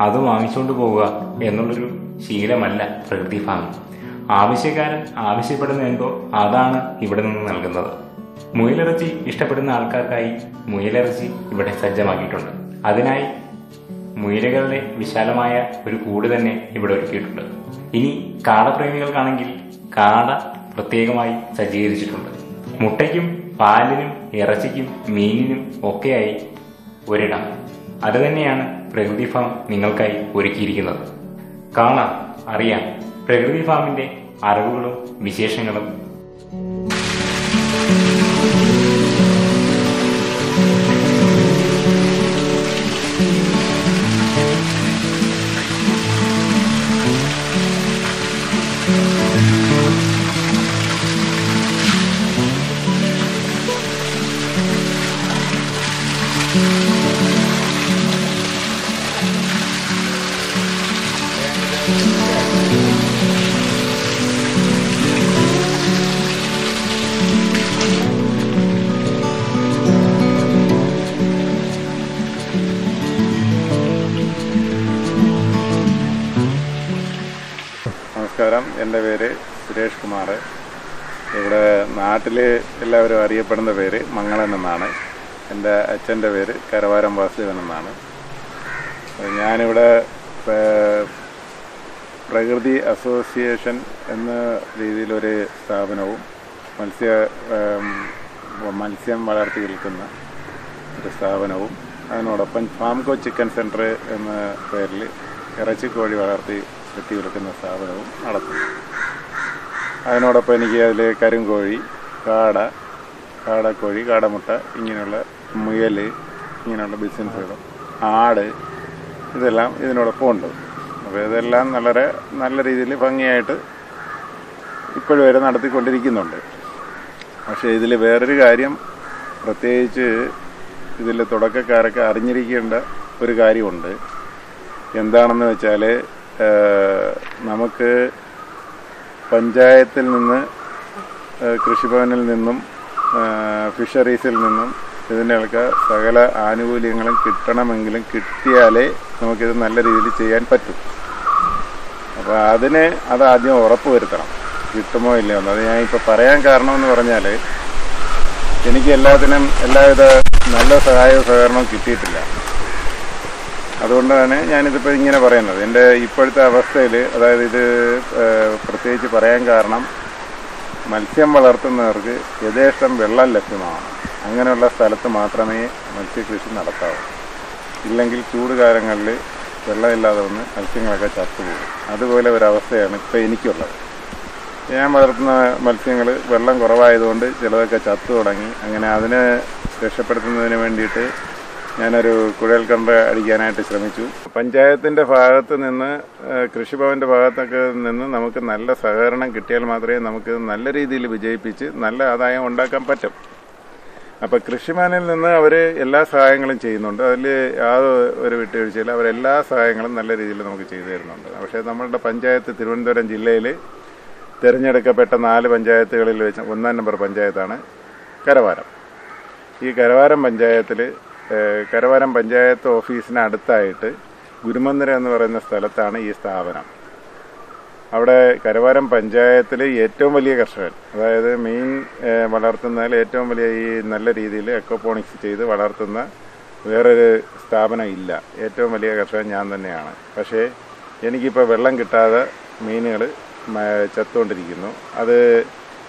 അത് വാങ്ങിച്ചുകൊണ്ട് പോവുക എന്നുള്ളൊരു ശീലമല്ല പ്രകൃതി ഭാഗം ആവശ്യക്കാരൻ ആവശ്യപ്പെടുന്ന എന്തോ അതാണ് ഇവിടെ നിന്ന് നൽകുന്നത്. മുയലിറച്ചി ഇഷ്ടപ്പെടുന്ന ആൾക്കാർക്കായി മുയലിറച്ചി ഇവിടെ സജ്ജമാക്കിയിട്ടുണ്ട്. അതിനായി മുയലുകളുടെ വിശാലമായ ഒരു കൂട് തന്നെ ഇവിടെ ഒരുക്കിയിട്ടുണ്ട്. ഇനി കാടപ്രേമികൾക്കാണെങ്കിൽ കാട പ്രത്യേകമായി സജ്ജീകരിച്ചിട്ടുണ്ട്. മുട്ടയ്ക്കും പാലിനും ഇറച്ചിക്കും മീനിനും ഒക്കെയായി ഒരിടം. അത് തന്നെയാണ് പ്രകൃതി ഫാം നിങ്ങൾക്കായി ഒരുക്കിയിരിക്കുന്നത്. കാണാം അറിയാം. പ്രകൃതി ഫാമിന്റെ അറിവുകളും വിശേഷങ്ങളും നമസ്കാരം. എന്റെ പേര് സുരേഷ് കുമാർ ഇവിടെ നാട്ടിൽ എല്ലാവരും അറിയപ്പെടുന്ന പേര് മംഗളൻ എന്നാണ്. എന്റെ അച്ഛന്റെ പേര് കരവാരം വാസുദേവൻ എന്നാണ്. ഞാനിവിടെ പ്രകൃതി അസോസിയേഷൻ എന്ന രീതിയിലൊരു സ്ഥാപനവും മത്സ്യ മത്സ്യം വളർത്തി വിൽക്കുന്ന ഒരു സ്ഥാപനവും അതിനോടൊപ്പം ഫാംകോ ചിക്കൻ സെന്റർ എന്ന പേരിൽ ഇറച്ചി കോഴി വളർത്തി വെട്ടി വിൽക്കുന്ന സ്ഥാപനവും നടത്തുന്നു. അതിനോടൊപ്പം എനിക്ക് അതിൽ കരിങ്കോഴി കാട കാടക്കോഴി കാടമുട്ട ഇങ്ങനെയുള്ള മുയൽ ഇങ്ങനെയുള്ള ബിസിനസ്സുകളും ആട് ഇതെല്ലാം ഇതിനോടൊപ്പം ഉണ്ട്. അപ്പോൾ ഇതെല്ലാം വളരെ നല്ല രീതിയിൽ ഭംഗിയായിട്ട് ഇപ്പോഴും വരെ നടത്തിക്കൊണ്ടിരിക്കുന്നുണ്ട്. പക്ഷേ ഇതിൽ വേറൊരു കാര്യം പ്രത്യേകിച്ച് ഇതിൽ തുടക്കക്കാരൊക്കെ അറിഞ്ഞിരിക്കേണ്ട ഒരു കാര്യമുണ്ട്. എന്താണെന്ന് വെച്ചാൽ നമുക്ക് പഞ്ചായത്തിൽ നിന്ന് കൃഷിഭവനിൽ നിന്നും ഫിഷറീസിൽ നിന്നും ഇതിനൊക്കെ സകല ആനുകൂല്യങ്ങളും കിട്ടണമെങ്കിലും കിട്ടിയാലേ നമുക്കിത് നല്ല രീതിയിൽ ചെയ്യാൻ പറ്റും. അപ്പോൾ അതിന് അത് ആദ്യം ഉറപ്പ് വരുത്തണം. കിട്ടുമോ ഇല്ലയോ എന്ന്. അത് ഞാൻ ഇപ്പോൾ പറയാൻ കാരണം എന്ന് പറഞ്ഞാൽ എനിക്ക് എല്ലാത്തിനും എല്ലാവിധ നല്ല സഹായവും സഹകരണവും കിട്ടിയിട്ടില്ല. അതുകൊണ്ടാണ് ഞാനിതിപ്പോൾ ഇങ്ങനെ പറയുന്നത്. എന്റെ ഇപ്പോഴത്തെ അവസ്ഥയിൽ അതായത് ഇത് പ്രത്യേകിച്ച് പറയാൻ കാരണം മത്സ്യം വളർത്തുന്നവർക്ക് യഥേഷ്ടം വെള്ളം ലഭ്യമാണ്. അങ്ങനെയുള്ള സ്ഥലത്ത് മാത്രമേ മത്സ്യകൃഷി നടത്താവൂ. ഇല്ലെങ്കിൽ ചൂട് കാലങ്ങളിൽ വെള്ളമില്ലാതെ വന്ന് മത്സ്യങ്ങളൊക്കെ ചത്തുപോകും അതുപോലെ ഒരവസ്ഥയാണ് ഇപ്പോൾ എനിക്കുള്ളത്. ഞാൻ വളർത്തുന്ന മത്സ്യങ്ങൾ വെള്ളം കുറവായതുകൊണ്ട് ചിലതൊക്കെ ചത്തു തുടങ്ങി. അങ്ങനെ അതിനെ രക്ഷപ്പെടുത്തുന്നതിന് വേണ്ടിയിട്ട് ഞാനൊരു കുഴൽ കണ്ട അടിക്കാനായിട്ട് ശ്രമിച്ചു. പഞ്ചായത്തിന്റെ ഭാഗത്ത് നിന്ന് കൃഷിഭവന്റെ ഭാഗത്തൊക്കെ നിന്ന് നമുക്ക് നല്ല സഹകരണം കിട്ടിയാൽ മാത്രമേ നമുക്ക് നല്ല രീതിയിൽ വിജയിപ്പിച്ച് നല്ല ആദായം ഉണ്ടാക്കാൻ പറ്റും. അപ്പോൾ കൃഷിമാനിൽ നിന്ന് അവർ എല്ലാ സഹായങ്ങളും ചെയ്യുന്നുണ്ട്. അതിൽ യാതൊരു ഒരു വിട്ടുവീഴ്ചയില്ല. അവരെല്ലാ സഹായങ്ങളും നല്ല രീതിയിൽ നമുക്ക് ചെയ്തു തരുന്നുണ്ട്. പക്ഷേ നമ്മളുടെ പഞ്ചായത്ത് തിരുവനന്തപുരം ജില്ലയിൽ തിരഞ്ഞെടുക്കപ്പെട്ട നാല് പഞ്ചായത്തുകളിൽ വെച്ച് ഒന്നാം നമ്പർ പഞ്ചായത്താണ് കരവാരം. ഈ കരവാരം പഞ്ചായത്തിൽ കരവാരം പഞ്ചായത്ത് ഓഫീസിന് അടുത്തായിട്ട് ഗുരുമന്ദിരം എന്ന് പറയുന്ന സ്ഥലത്താണ് ഈ സ്ഥാപനം. അവിടെ കരവാരം പഞ്ചായത്തിലെ ഏറ്റവും വലിയ കർഷകൻ. അതായത് മീൻ വളർത്തുന്നതിൽ ഏറ്റവും വലിയ ഈ നല്ല രീതിയിൽ എക്കോപോണിക്സ് ചെയ്ത് വളർത്തുന്ന വേറൊരു സ്ഥാപനം ഇല്ല. ഏറ്റവും വലിയ കർഷകൻ ഞാൻ തന്നെയാണ്. പക്ഷേ എനിക്കിപ്പോൾ വെള്ളം കിട്ടാതെ മീനുകൾ ചത്തുകൊണ്ടിരിക്കുന്നു അത്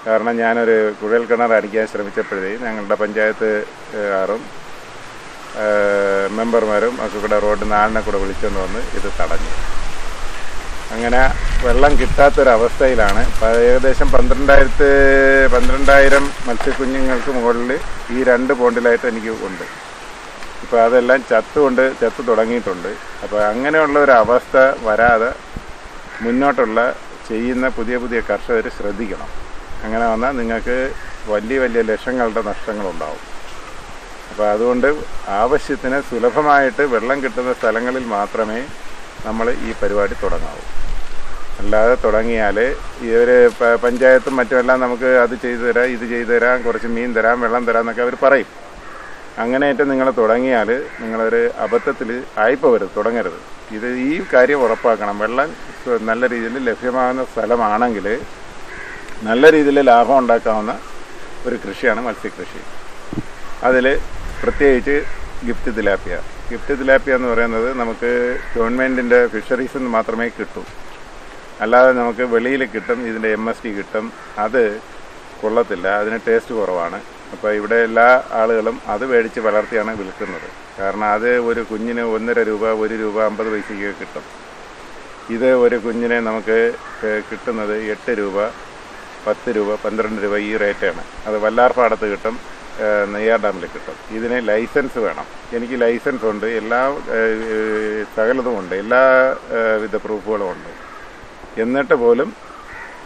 കാരണം ഞാനൊരു കുഴൽ കിണർ അടിക്കാൻ ശ്രമിച്ചപ്പോഴേ ഞങ്ങളുടെ പഞ്ചായത്ത് ആറും മെമ്പർമാരും ഒക്കെ കൂടെ നിന്ന് ആളിനെ കൂടെ വിളിച്ചുകൊണ്ട് വന്ന് ഇത് തടഞ്ഞു. അങ്ങനെ വെള്ളം കിട്ടാത്തൊരവസ്ഥയിലാണ്. ഏകദേശം പന്ത്രണ്ടായിരത്തി പന്ത്രണ്ടായിരം മത്സ്യക്കുഞ്ഞുങ്ങൾക്ക് മുകളിൽ ഈ രണ്ട് പോണ്ടിലായിട്ട് എനിക്ക് ഉണ്ട്. ഇപ്പോൾ അതെല്ലാം ചത്തുകൊണ്ട് ചത്തു തുടങ്ങിയിട്ടുണ്ട്. അപ്പോൾ അങ്ങനെയുള്ള ഒരു അവസ്ഥ വരാതെ മുന്നോട്ടുള്ള ചെയ്യുന്ന പുതിയ പുതിയ കർഷകർ ശ്രദ്ധിക്കണം. അങ്ങനെ വന്നാൽ നിങ്ങൾക്ക് വലിയ വലിയ ലക്ഷങ്ങളുടെ നഷ്ടങ്ങളുണ്ടാവും. അപ്പോൾ അതുകൊണ്ട് ആവശ്യത്തിന് സുലഭമായിട്ട് വെള്ളം കിട്ടുന്ന സ്ഥലങ്ങളിൽ മാത്രമേ നമ്മൾ ഈ പരിപാടി തുടങ്ങാവൂ. അല്ലാതെ തുടങ്ങിയാൽ ഇവർ പഞ്ചായത്തും മറ്റുമെല്ലാം നമുക്ക് അത് ചെയ്തു തരാം ഇത് ചെയ്തു തരാം കുറച്ച് മീൻ തരാം വെള്ളം തരാം എന്നൊക്കെ അവർ പറയും. അങ്ങനെയായിട്ട് നിങ്ങൾ തുടങ്ങിയാൽ നിങ്ങളൊരു അബദ്ധത്തിൽ ആയിപ്പോവരുത് തുടങ്ങരുത്. ഇത് ഈ കാര്യം ഉറപ്പാക്കണം. വെള്ളം നല്ല രീതിയിൽ ലഭ്യമാകുന്ന സ്ഥലമാണെങ്കിൽ നല്ല രീതിയിൽ ലാഭം ഉണ്ടാക്കാവുന്ന ഒരു കൃഷിയാണ് മത്സ്യകൃഷി. അതിൽ പ്രത്യേകിച്ച് ഗിഫ്റ്റ് തിലാപ്പിയ. ഗിഫ്റ്റ് തിലാപ്പിയ എന്ന് പറയുന്നത് നമുക്ക് ഗവൺമെന്റിന്റെ ഫിഷറീസിൽ നിന്ന് മാത്രമേ കിട്ടൂ. അല്ലാതെ നമുക്ക് വെളിയിൽ കിട്ടും ഇതിന്റെ എം എസ് ടി കിട്ടും. അത് കൊള്ളത്തില്ല അതിന് ടേസ്റ്റ് കുറവാണ്. അപ്പോൾ ഇവിടെ എല്ലാ ആളുകളും അത് മേടിച്ച് വളർത്തിയാണ് വിൽക്കുന്നത്. കാരണം അത് ഒരു കുഞ്ഞിന് ഒന്നര രൂപ ഒരു രൂപ അമ്പത് പൈസയ്ക്ക് കിട്ടും. ഇത് ഒരു കുഞ്ഞിനെ നമുക്ക് കിട്ടുന്നത് എട്ട് രൂപ പത്ത് രൂപ പന്ത്രണ്ട് രൂപ ഈ റേറ്റാണ് അത് വല്ലാർപ്പാടത്ത് കിട്ടും. നെയ്യാർ ഡാമിൽ കിട്ടും. ഇതിന് ലൈസൻസ് വേണം. എനിക്ക് ലൈസൻസ് ഉണ്ട് എല്ലാ ഏഹ്, ഏഹ്, സകലതും ഉണ്ട് എല്ലാ വിധ പ്രൂഫുകളും ഉണ്ട് എന്നിട്ട് പോലും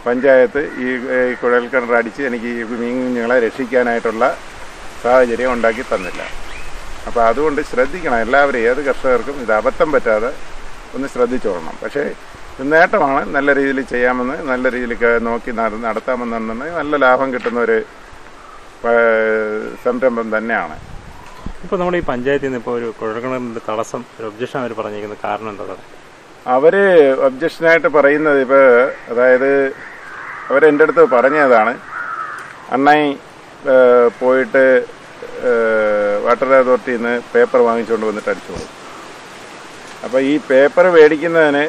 പഞ്ചായത്ത് ഈ കുഴൽ കുഴൽക്കിണർ അടിച്ച് എനിക്ക് ഈ കുഞ്ഞുങ്ങളെ രക്ഷിക്കാനായിട്ടുള്ള സാഹചര്യം ഉണ്ടാക്കി തന്നില്ല. അപ്പോൾ അതുകൊണ്ട് ശ്രദ്ധിക്കണം. എല്ലാവരും ഏത് കർഷകർക്കും ഇത് അബദ്ധം പറ്റാതെ ഒന്ന് ശ്രദ്ധിച്ചോളണം. പക്ഷേ നേട്ടമാണ്. നല്ല രീതിയിൽ ചെയ്യാമെന്ന് നല്ല രീതിയിൽ നോക്കി നടത്താമെന്നുണ്ടെന്ന് നല്ല ലാഭം കിട്ടുന്ന ഒരു സംരംഭം തന്നെയാണ്. ഇപ്പോൾ നമ്മുടെ ഈ പഞ്ചായത്തിൽ നിന്ന് ഇപ്പോൾ ഒരു കുഴൽക്കിണറിന്റെ തടസ്സം ഒരു ഒബ്ജക്ഷൻ അവർ പറഞ്ഞിരിക്കുന്ന കാരണം എന്താണ്? അവർ അവർ ഒബ്ജക്ഷനായിട്ട് പറയുന്നത് ഇപ്പോൾ അതായത് അവരെന്റെ അടുത്ത് പറഞ്ഞതാണ്. അണ്ണായി പോയിട്ട് വാട്ടർ അതോറിറ്റിയിൽ നിന്ന് പേപ്പർ വാങ്ങിച്ചുകൊണ്ട് വന്നിട്ട് അടിച്ചോളൂ അപ്പോൾ ഈ പേപ്പർ മേടിക്കുന്നതിന്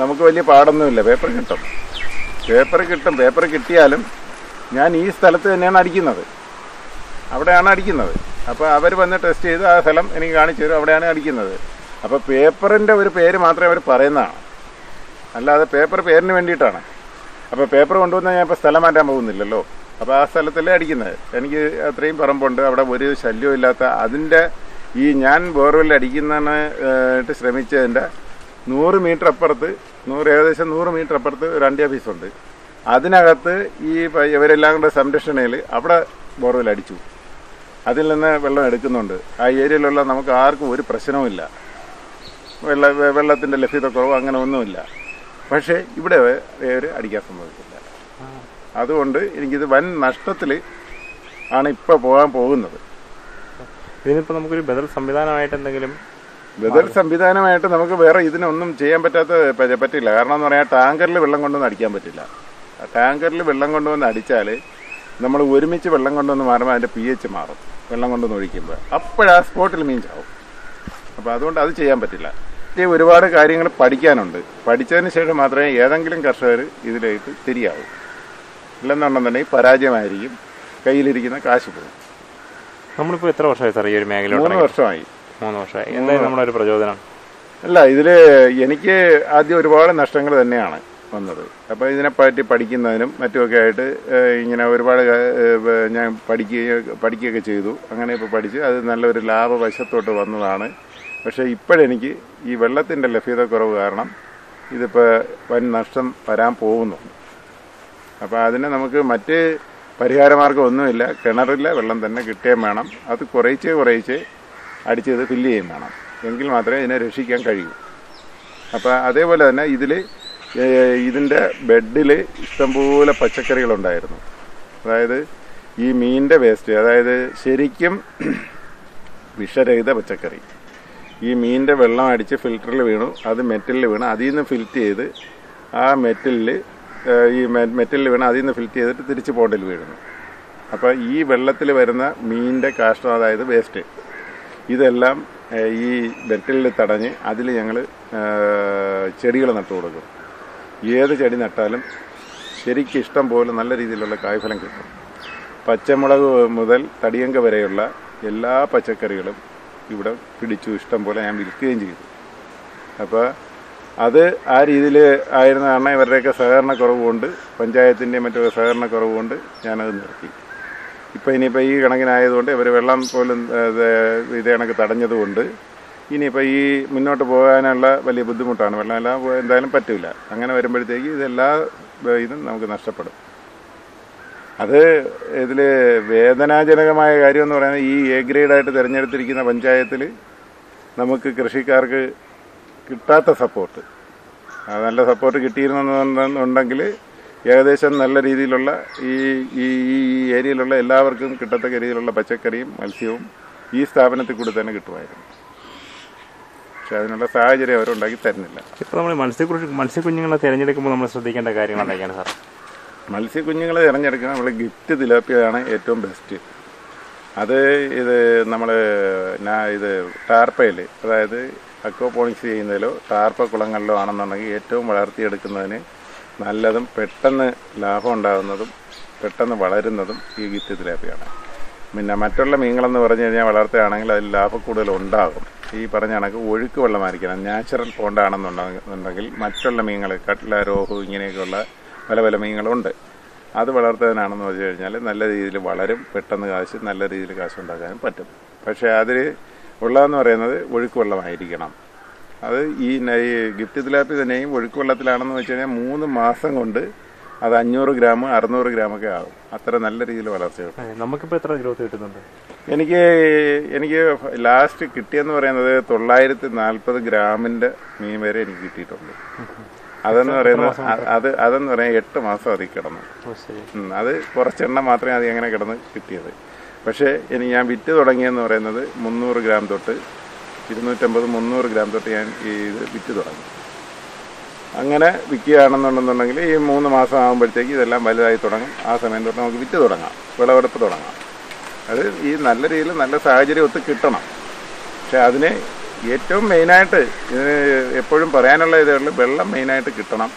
നമുക്ക് വലിയ പാടൊന്നുമില്ല. പേപ്പർ കിട്ടും. പേപ്പർ കിട്ടും. പേപ്പർ കിട്ടിയാലും ഞാൻ ഈ സ്ഥലത്ത് തന്നെയാണ് അടിക്കുന്നത്. അവിടെയാണ് അടിക്കുന്നത്. അപ്പോൾ അവർ വന്ന് ടെസ്റ്റ് ചെയ്ത് ആ സ്ഥലം എനിക്ക് കാണിച്ചു തരും. അവിടെയാണ് അടിക്കുന്നത്. അപ്പോൾ പേപ്പറിന്റെ ഒരു പേര് മാത്രമേ അവർ പറയുന്നതാണ്. അല്ലാതെ പേപ്പർ പേരിന് വേണ്ടിയിട്ടാണ്. അപ്പോൾ പേപ്പർ കൊണ്ടുവന്നാൽ ഞാൻ ഇപ്പോൾ സ്ഥലം മാറ്റാൻ പോകുന്നില്ലല്ലോ. അപ്പോൾ ആ സ്ഥലത്തല്ലേ അടിക്കുന്നത്. എനിക്ക് അത്രയും പറമ്പുണ്ട്. അവിടെ ഒരു ശല്യവും ഇല്ലാത്ത അതിന്റെ ഈ ഞാൻ ബോർവെൽ അടിക്കുന്നതിന് ആയിട്ട് ശ്രമിച്ചതിന്റെ നൂറ് മീറ്റർ അപ്പുറത്ത് നൂറ് ഏകദേശം നൂറ് മീറ്റർ അപ്പുറത്ത് ഒരു അണ്ടി ഓഫീസുണ്ട്. അതിനകത്ത് ഈ ഇവരെല്ലാം കൂടെ സംരക്ഷണയിൽ അവിടെ ബോർവെൽ അടിച്ചു. അതിൽ നിന്ന് വെള്ളം എടുക്കുന്നുണ്ട്. ആ ഏരിയയിലുള്ള നമുക്ക് ആർക്കും ഒരു പ്രശ്നവുമില്ല വെള്ള വെള്ളത്തിന്റെ ലഭ്യത കുറവ് അങ്ങനെ ഒന്നുമില്ല. പക്ഷേ ഇവിടെ ഒരു അടിക്കാൻ സംഭവിക്കില്ല. അതുകൊണ്ട് എനിക്കിത് വൻ നഷ്ടത്തിൽ ആണ് ഇപ്പോൾ പോകാൻ പോകുന്നത്. ഇതിനിപ്പോൾ നമുക്കൊരു ബദൽ സംവിധാനമായിട്ട് എന്തെങ്കിലും ബദൽ സംവിധാനമായിട്ട് നമുക്ക് വേറെ ഇതിനൊന്നും ചെയ്യാൻ പറ്റാത്ത പറ്റില്ല. കാരണം എന്ന് പറഞ്ഞാൽ ടാങ്കറിൽ വെള്ളം കൊണ്ടുവന്ന് അടിക്കാൻ പറ്റില്ല. ടാങ്കറിൽ വെള്ളം കൊണ്ടുവന്ന് അടിച്ചാൽ നമ്മൾ ഒരുമിച്ച് വെള്ളം കൊണ്ടുവന്ന് മാറുമ്പോൾ അതിന്റെ പി എച്ച് മാറും. വെള്ളം കൊണ്ടുവന്ന് ഒഴിക്കുമ്പോൾ അപ്പോഴാ സ്പോട്ടിൽ മീൻ ചാവും. അപ്പോൾ അതുകൊണ്ട് അത് ചെയ്യാൻ പറ്റില്ല. ഈ ഒരുപാട് കാര്യങ്ങൾ പഠിക്കാനുണ്ട്. പഠിച്ചതിന് ശേഷം മാത്രമേ ഏതെങ്കിലും കർഷകർ ഇതിലേക്ക് തിരിയാവൂ. ഇല്ലെന്നുണ്ടെന്നുണ്ടെങ്കിൽ പരാജയമായിരിക്കും. കയ്യിലിരിക്കുന്ന കാശ് പോകും നമ്മളിപ്പോൾ എത്ര വർഷമായി സാർ ഈ ഒരു മേഖല മൂന്ന് വർഷമായി. മൂന്ന് വർഷമായി. എന്തായാലും നമ്മുടെ ഒരു പ്രചോദനം? അല്ല ഇതിൽ എനിക്ക് ആദ്യം ഒരുപാട് നഷ്ടങ്ങൾ തന്നെയാണ്. വന്നത്. അപ്പോൾ ഇതിനെപ്പറ്റി പഠിക്കുന്നതിനും മറ്റുമൊക്കെ ആയിട്ട് ഇങ്ങനെ ഒരുപാട് ഞാൻ പഠിക്കുകയും പഠിക്കുകയൊക്കെ ചെയ്തു. അങ്ങനെ ഇപ്പോൾ പഠിച്ച് അത് നല്ലൊരു ലാഭവശത്തോട്ട് വന്നതാണ്. പക്ഷേ ഇപ്പോഴെനിക്ക് ഈ വെള്ളത്തിന്റെ ലഭ്യത കുറവ് കാരണം ഇതിപ്പോൾ വൻ നഷ്ടം വരാൻ പോകുന്നു. അപ്പോൾ അതിനെ നമുക്ക് മറ്റ് പരിഹാരമാർഗം ഒന്നുമില്ല. കിണറിലെ വെള്ളം തന്നെ കിട്ടുകയും വേണം. അത് കുറേച്ചേ കുറേച്ചേ അടിച്ചത് ഫില്ല് ചെയ്യുകയും വേണം. എങ്കിൽ മാത്രമേ ഇതിനെ രക്ഷിക്കാൻ കഴിയൂ. അപ്പോൾ അതേപോലെ തന്നെ ഇതിൽ ഇതിന്റെ ബെഡിൽ ഇഷ്ടംപോലെ പച്ചക്കറികളുണ്ടായിരുന്നു. അതായത് ഈ മീനിന്റെ വേസ്റ്റ് അതായത് ശരിക്കും വിഷരഹിത പച്ചക്കറി. ഈ മീനിന്റെ വെള്ളം അടിച്ച് ഫിൽറ്ററിൽ വീണു അത് മെറ്റലിൽ വീണു അതിൽ നിന്ന് ഫിൽറ്റ് ചെയ്ത് ആ മെറ്റലിൽ ഈ മെറ്റലിൽ വീണ് അതിൽ നിന്ന് ഫിൽറ്റ് ചെയ്തിട്ട് തിരിച്ച് പോണ്ടിൽ വീഴുന്നു. അപ്പോൾ ഈ വെള്ളത്തിൽ വരുന്ന മീനിന്റെ കാഷ്ടം അതായത് വേസ്റ്റ് ഇതെല്ലാം ഈ മെറ്റലിൽ തടഞ്ഞ് അതിൽ ഞങ്ങൾ ചെടികൾ നട്ടു കൊടുക്കും ഏത് ചെടി ശരിക്കും ഇഷ്ടം പോലെ നല്ല രീതിയിലുള്ള കായ്ഫലം കിട്ടും. പച്ചമുളക് മുതൽ തടിയങ്ക വരെയുള്ള എല്ലാ പച്ചക്കറികളും ഇവിടെ പിടിച്ചു ഇഷ്ടം പോലെ ഞാൻ വിൽക്കുകയും ചെയ്തു. അപ്പോൾ അത് ആ രീതിയിൽ ആയിരുന്ന കാരണം ഇവരുടെയൊക്കെ സഹകരണ കുറവുകൊണ്ട് പഞ്ചായത്തിന്റെ മറ്റൊരു സഹകരണ കുറവുകൊണ്ട് ഞാനത് നിർത്തി. ഇപ്പം ഇനിയിപ്പോൾ ഈ കണക്കിനായതുകൊണ്ട് ഇവർ വെള്ളം പോലും ഇത് കണക്ക് തടഞ്ഞതുകൊണ്ട് ഇനിയിപ്പോൾ ഈ മുന്നോട്ട് പോകാനുള്ള വലിയ ബുദ്ധിമുട്ടാണ്. വെള്ളം എല്ലാം പോ- എന്തായാലും പറ്റില്ല അങ്ങനെ വരുമ്പോഴത്തേക്ക് ഇതെല്ലാ ഇതും നമുക്ക് നഷ്ടപ്പെടും. അത് ഇതിൽ വേദനാജനകമായ കാര്യം എന്ന് പറയുന്നത് ഈ എ ഗ്രേഡായിട്ട് തിരഞ്ഞെടുത്തിരിക്കുന്ന പഞ്ചായത്തിൽ നമുക്ക് കൃഷിക്കാർക്ക് കിട്ടാത്ത സപ്പോർട്ട് നല്ല സപ്പോർട്ട് കിട്ടിയിരുന്നുണ്ടെങ്കിൽ ഏകദേശം നല്ല രീതിയിലുള്ള ഈ ഈ ഈ ഏരിയയിലുള്ള എല്ലാവർക്കും കിട്ടത്തക്ക രീതിയിലുള്ള പച്ചക്കറിയും മത്സ്യവും ഈ സ്ഥാപനത്തിൽ കൂടി തന്നെ കിട്ടുമായിരുന്നു. പക്ഷെ അതിനുള്ള സാഹചര്യം അവരുണ്ടാക്കി തരുന്നില്ല. ഇപ്പോൾ നമ്മൾ മത്സ്യക്കുറിച്ച് മത്സ്യക്കുഞ്ഞുങ്ങളെ തിരഞ്ഞെടുക്കുമ്പോൾ നമ്മൾ ശ്രദ്ധിക്കേണ്ട കാര്യങ്ങൾ എന്തൊക്കെയാണ് സാർ മത്സ്യക്കുഞ്ഞുങ്ങളെ തിരഞ്ഞെടുക്കാൻ നമ്മൾ ഗിഫ്റ്റ് തിലാപ്പിയാണ് ഏറ്റവും ബെസ്റ്റ് അത് ഇത് നമ്മൾ ഇത് ടാർപ്പയിൽ അതായത് അക്വപോണിക്സ് ചെയ്യുന്നതിലോ ടാർപ്പ കുളങ്ങളിലോ ആണെന്നുണ്ടെങ്കിൽ ഏറ്റവും വളർത്തിയെടുക്കുന്നതിന് നല്ലതും പെട്ടെന്ന് ലാഭം ഉണ്ടാകുന്നതും പെട്ടെന്ന് വളരുന്നതും ഈ ഗിഫ്റ്റ് തിലാപ്പിയാണ്. പിന്നെ മറ്റുള്ള മീനുകളെന്ന് പറഞ്ഞു കഴിഞ്ഞാൽ വളർത്തുകയാണെങ്കിൽ അതിൽ ലാഭം കൂടുതൽ ഉണ്ടാകും. ഈ പറഞ്ഞ കണക്ക് ഒഴുക്ക് വെള്ളമായിരിക്കണം. നാച്ചുറൽ പോണ്ടാണെന്നുണ്ടെന്നുണ്ടെങ്കിൽ മറ്റുള്ള മീനുകൾ കട്ട്ല രോഹു ഇങ്ങനെയൊക്കെയുള്ള പല പല മീനുകളുണ്ട്. അത് വളർത്തുന്നതിനാണെന്ന് വെച്ച് കഴിഞ്ഞാൽ നല്ല രീതിയിൽ വളരും പെട്ടെന്ന് കാശ് നല്ല രീതിയിൽ കാശ് ഉണ്ടാക്കാനും പറ്റും. പക്ഷേ അതിൽ ഉള്ളതെന്ന് പറയുന്നത് ഒഴുക്ക് വെള്ളമായിരിക്കണം. അത് ഈ ഗിഫ്റ്റ് തിലാപ്പി തന്നെയും ഒഴുക്ക് വെള്ളത്തിലാണെന്ന് വെച്ച് കഴിഞ്ഞാൽ മൂന്ന് മാസം കൊണ്ട് അത് അഞ്ഞൂറ് ഗ്രാം അറുന്നൂറ് ഗ്രാമൊക്കെ ആകും അത്ര നല്ല രീതിയിൽ വളർച്ച നമുക്കിപ്പോൾ എത്ര ഗ്രോത്ത് കിട്ടുന്നുണ്ട്? എനിക്ക് എനിക്ക് ലാസ്റ്റ് കിട്ടിയെന്ന് പറയുന്നത് തൊള്ളായിരത്തി നാൽപ്പത് ഗ്രാമിന്റെ മീൻ വരെ എനിക്ക് കിട്ടിയിട്ടുണ്ട്. അതെന്ന് പറയുന്നത് അത് അതെന്ന് പറയാൻ എട്ട് മാസം അതിൽ കിടന്നു. അത് കുറച്ചെണ്ണം മാത്രമേ അത് അങ്ങനെ കിടന്ന് കിട്ടിയത്. പക്ഷേ ഇനി ഞാൻ വിറ്റ് തുടങ്ങിയെന്ന് പറയുന്നത് മുന്നൂറ് ഗ്രാം തൊട്ട് ഇരുന്നൂറ്റമ്പത് മുന്നൂറ് ഗ്രാം തൊട്ട് ഞാൻ ഈ ഇത് വിറ്റ് തുടങ്ങി. അങ്ങനെ വിൽക്കുകയാണെന്നുണ്ടെന്നുണ്ടെങ്കിൽ ഈ മൂന്ന് മാസം ആകുമ്പോഴത്തേക്ക് ഇതെല്ലാം വലുതായി തുടങ്ങും. ആ സമയം തൊട്ട് നമുക്ക് വിറ്റ് തുടങ്ങാം. വിളവെടുപ്പ് തുടങ്ങാം. അത് ഈ നല്ല രീതിയിൽ നല്ല സാഹചര്യം ഒത്ത് കിട്ടണം. പക്ഷെ അതിന് ഏറ്റവും മെയിനായിട്ട് ഇതിന് എപ്പോഴും പറയാനുള്ള ഇതേ വെള്ളം മെയിനായിട്ട് കിട്ടണം.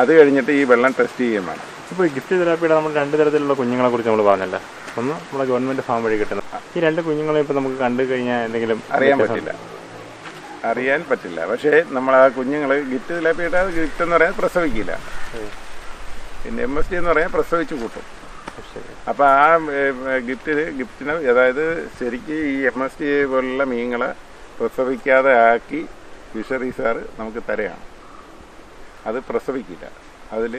അത് കഴിഞ്ഞിട്ട് ഈ വെള്ളം ടെസ്റ്റ് ചെയ്യുകയും വേണം. ഇപ്പോൾ ഗിഫ്റ്റ് തെറാപ്പിയുടെ നമ്മൾ രണ്ട് തരത്തിലുള്ള കുഞ്ഞുങ്ങളെ കുറിച്ച് നമ്മൾ പറഞ്ഞല്ലോ. ഒന്ന് നമ്മുടെ ഗവൺമെന്റ് ഫാം വഴി കിട്ടുന്നത് ഈ രണ്ട് കുഞ്ഞുങ്ങളെ ഇപ്പോൾ നമുക്ക് കണ്ടു കഴിഞ്ഞാൽ എന്തെങ്കിലും അറിയാൻ പറ്റില്ല. അറിയാൻ പറ്റില്ല. പക്ഷേ നമ്മൾ ആ കുഞ്ഞുങ്ങൾ ഗിറ്റ് തിലാപ്പിയുടെ ഗിറ്റ് എന്ന് പറയാൻ പ്രസവിക്കില്ല. പിന്നെ എം എസ് ഡി എന്ന് പറയാൻ പ്രസവിച്ചു കൂട്ടും. അപ്പൊ അപ്പോൾ ആ ഗിഫ്റ്റിന് ഗിഫ്റ്റിന് അതായത് ശരിക്കും ഈ എം എസ് ഡി പോലുള്ള മീനുകളെ പ്രസവിക്കാതെ ആക്കി ഫിഷറീസാർ നമുക്ക് തരയാണ് അത് പ്രസവിക്കില്ല. അതിൽ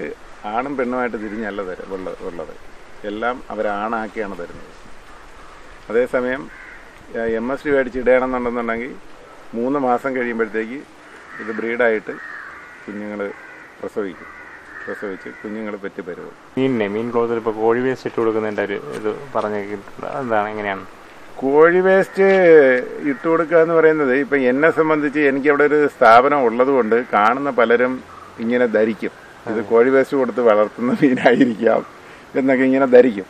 ആണും പെണ്ണുമായിട്ട് തിരിഞ്ഞല്ല തര ഉള്ളത്. എല്ലാം അവരാണാക്കിയാണ് തരുന്നത്. അതേസമയം എം എസ് ഡി മേടിച്ച് ഇടണമെന്നുണ്ടെന്നുണ്ടെങ്കിൽ മൂന്ന് മാസം കഴിയുമ്പോഴത്തേക്ക് ഇത് ബ്രീഡായിട്ട് കുഞ്ഞുങ്ങൾ പ്രസവിക്കും. പ്രസവിച്ച് കുഞ്ഞുങ്ങൾ പറ്റി പരുവും. മീനിനെ മീൻ ക്ലോത്തിൽ ഇപ്പോൾ കോഴി വേസ്റ്റ് ഇട്ട് കൊടുക്കുന്നതിന്റെ ഒരു ഇത് പറഞ്ഞു കേട്ടിട്ടുണ്ട് എന്താണ് എങ്ങനെയാണ്? കോഴി വേസ്റ്റ് ഇട്ട് കൊടുക്കുക എന്ന് പറയുന്നത് ഇപ്പം എന്നെ സംബന്ധിച്ച് എനിക്ക് അവിടെ ഒരു സ്ഥാപനം ഉള്ളതുകൊണ്ട് കാണുന്ന പലരും ഇങ്ങനെ ധരിക്കും. ഇത് കോഴി വേസ്റ്റ് കൊടുത്ത് വളർത്തുന്ന മീനായിരിക്കാം എന്നൊക്കെ ഇങ്ങനെ ധരിക്കും.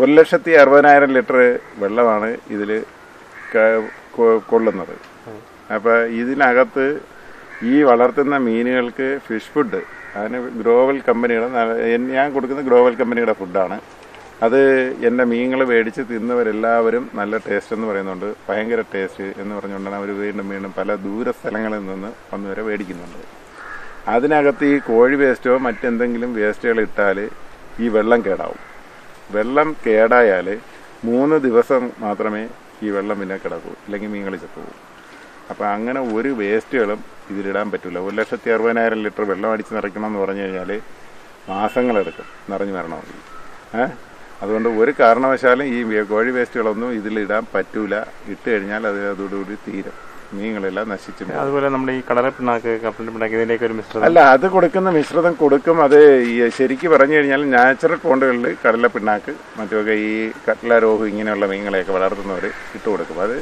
ഒരു ലക്ഷത്തി അറുപതിനായിരം ലിറ്റർ വെള്ളമാണ് ഇതിൽ കൊള്ളുന്നത്. അപ്പോൾ ഇതിനകത്ത് ഈ വളർത്തുന്ന മീനുകൾക്ക് ഫിഷ് ഫുഡ് അതിന് ഗ്രോവൽ കമ്പനിയുടെ ഞാൻ കൊടുക്കുന്ന ഗ്രോവൽ കമ്പനിയുടെ ഫുഡാണ് അത് എന്റെ മീനുകൾ മേടിച്ച് തിന്നവരെല്ലാവരും നല്ല ടേസ്റ്റ് എന്ന് പറയുന്നുണ്ട്. ഭയങ്കര ടേസ്റ്റ് എന്ന് പറഞ്ഞുകൊണ്ടാണ് അവർ വീണ്ടും വീണ്ടും പല ദൂര സ്ഥലങ്ങളിൽ നിന്ന് വന്നു വരെ മേടിക്കുന്നുണ്ട്. അതിനകത്ത് ഈ കോഴി വേസ്റ്റോ മറ്റെന്തെങ്കിലും വേസ്റ്റുകൾ ഇട്ടാൽ ഈ വെള്ളം കേടാവും. വെള്ളം കേടായാൽ മൂന്ന് ദിവസം മാത്രമേ ഈ വെള്ളം പിന്നെ കിടക്കൂ. അല്ലെങ്കിൽ മീനുകൾ ചത്തുപോകും. അപ്പോൾ അങ്ങനെ ഒരു വേസ്റ്റുകളും ഇതിലിടാൻ പറ്റില്ല ഒരു ലക്ഷത്തി അറുപതിനായിരം ലിറ്റർ വെള്ളം അടിച്ച് നിറയ്ക്കണം എന്ന് പറഞ്ഞു കഴിഞ്ഞാൽ മാസങ്ങളെടുക്കും നിറഞ്ഞു വരണമെങ്കിൽ. ഏ? അതുകൊണ്ട് ഒരു കാരണവശാലും ഈ കോഴി വേസ്റ്റുകളൊന്നും ഇതിലിടാൻ പറ്റൂല. ഇട്ട് കഴിഞ്ഞാൽ അത് അതോടുകൂടി തീരും. മീനുകളെല്ലാം നശിച്ചു അതുപോലെ നമ്മൾ ഈ കടല പിണ്ണാക്ക് കപ്പലിന്റെ പിണ്ണാക്ക് ഇതിന്റെയൊക്കെ ഒരു മിശ്രിതം അല്ല അത് കൊടുക്കുന്ന മിശ്രിതം കൊടുക്കും. അത് ഈ ശരിക്ക് പറഞ്ഞു കഴിഞ്ഞാൽ നാച്ചുറൽ പോണ്ടുകളിൽ കടല പിണ്ണാക്ക് മറ്റുമൊക്കെ ഈ കട്ല രോഹു ഇങ്ങനെയുള്ള മീനുകളെയൊക്കെ വളർത്തുന്നവർ ഇട്ട് കൊടുക്കും. അത്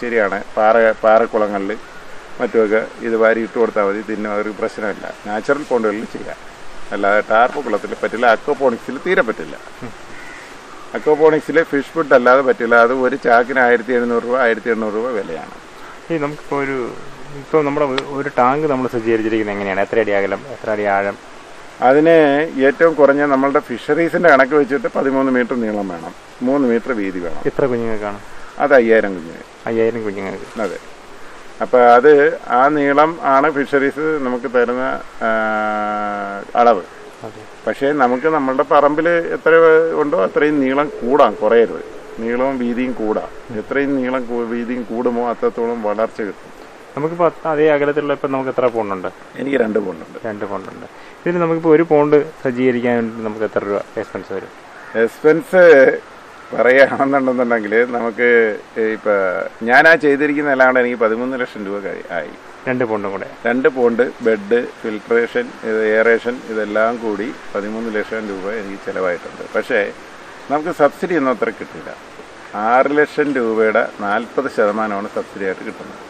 ശരിയാണ്. പാറ പാറക്കുളങ്ങളിൽ മറ്റുമൊക്കെ ഇത് വാരി ഇട്ട് കൊടുത്താൽ മതി. തിന്നും ഒരു പ്രശ്നമില്ല. നാച്ചുറൽ പോണ്ടുകളിൽ ചെയ്യാം. അല്ലാതെ ടാർപ്പ് കുളത്തിൽ പറ്റില്ല. അക്വപോണിക്സിൽ തീരെ പറ്റില്ല. അക്വപോണിക്സിൽ ഫിഷ് ഫുഡ് അല്ലാതെ പറ്റില്ല. അത് ഒരു ചാക്കിന് ആയിരത്തി എഴുന്നൂറ് രൂപ ആയിരത്തി എണ്ണൂറ് രൂപ വിലയാണ്. ഈ നമുക്കിപ്പോൾ ഒരു ഇപ്പോൾ നമ്മുടെ ഒരു ടാങ്ക് നമ്മൾ സജ്ജീകരിച്ചിരിക്കുന്നത് എങ്ങനെയാണ്? എത്ര അടി അകലം എത്ര അടി ആഴം? അതിന് ഏറ്റവും കുറഞ്ഞ നമ്മളുടെ ഫിഷറീസിന്റെ കണക്ക് വെച്ചിട്ട് പതിമൂന്ന് മീറ്റർ നീളം വേണം. മൂന്ന് മീറ്റർ വീതി വേണം. എത്ര കുഞ്ഞുങ്ങൾക്കാണ്? അത് അയ്യായിരം കുഞ്ഞുങ്ങൾ. അയ്യായിരം കുഞ്ഞുങ്ങൾക്ക് അതെ. അപ്പോൾ അത് ആ നീളം ആണ് ഫിഷറീസ് നമുക്ക് തരുന്ന അളവ്. പക്ഷേ നമുക്ക് നമ്മളുടെ പറമ്പിൽ എത്ര ഉണ്ടോ അത്രയും നീളം കൂടാം കുറയരുത്. നീളവും വീതിയും കൂടാം. എത്രയും നീളം വീതിയും കൂടുമോ അത്രത്തോളം വളർച്ച കിട്ടും. നമുക്കിപ്പോൾ അതേ അകലത്തിലുള്ള ഇപ്പം നമുക്ക് എത്ര പോണ്ടുണ്ട്? എനിക്ക് രണ്ട് പോണ്ടുണ്ട്. രണ്ട് പോണ്ടുണ്ട്. ഇതിൽ നമുക്കിപ്പോൾ ഒരു പോണ്ട് സജ്ജീകരിക്കാൻ വേണ്ടി നമുക്ക് എത്ര രൂപ എക്സ്പെൻസ് വരും? എക്സ്പെൻസ് പറയുകയാണെന്നുണ്ടെന്നുണ്ടെങ്കിൽ നമുക്ക് ഇപ്പൊ ഞാൻ ആ ചെയ്തിരിക്കുന്ന എല്ലാം എനിക്ക് പതിമൂന്ന് ലക്ഷം രൂപ ആയി. രണ്ട് പോണ്ടും കൂടെ. രണ്ട് പോണ്ട് ബെഡ് ഫിൽട്രേഷൻ ഇത് എയറേഷൻ ഇതെല്ലാം കൂടി പതിമൂന്ന് ലക്ഷം രൂപ എനിക്ക് ചിലവായിട്ടുണ്ട്. പക്ഷേ നമുക്ക് സബ്സിഡി ഒന്നും അത്ര കിട്ടില്ല. ആറ് ലക്ഷം രൂപയുടെ നാൽപ്പത് ശതമാനമാണ് സബ്സിഡി ആയിട്ട് കിട്ടുന്നത്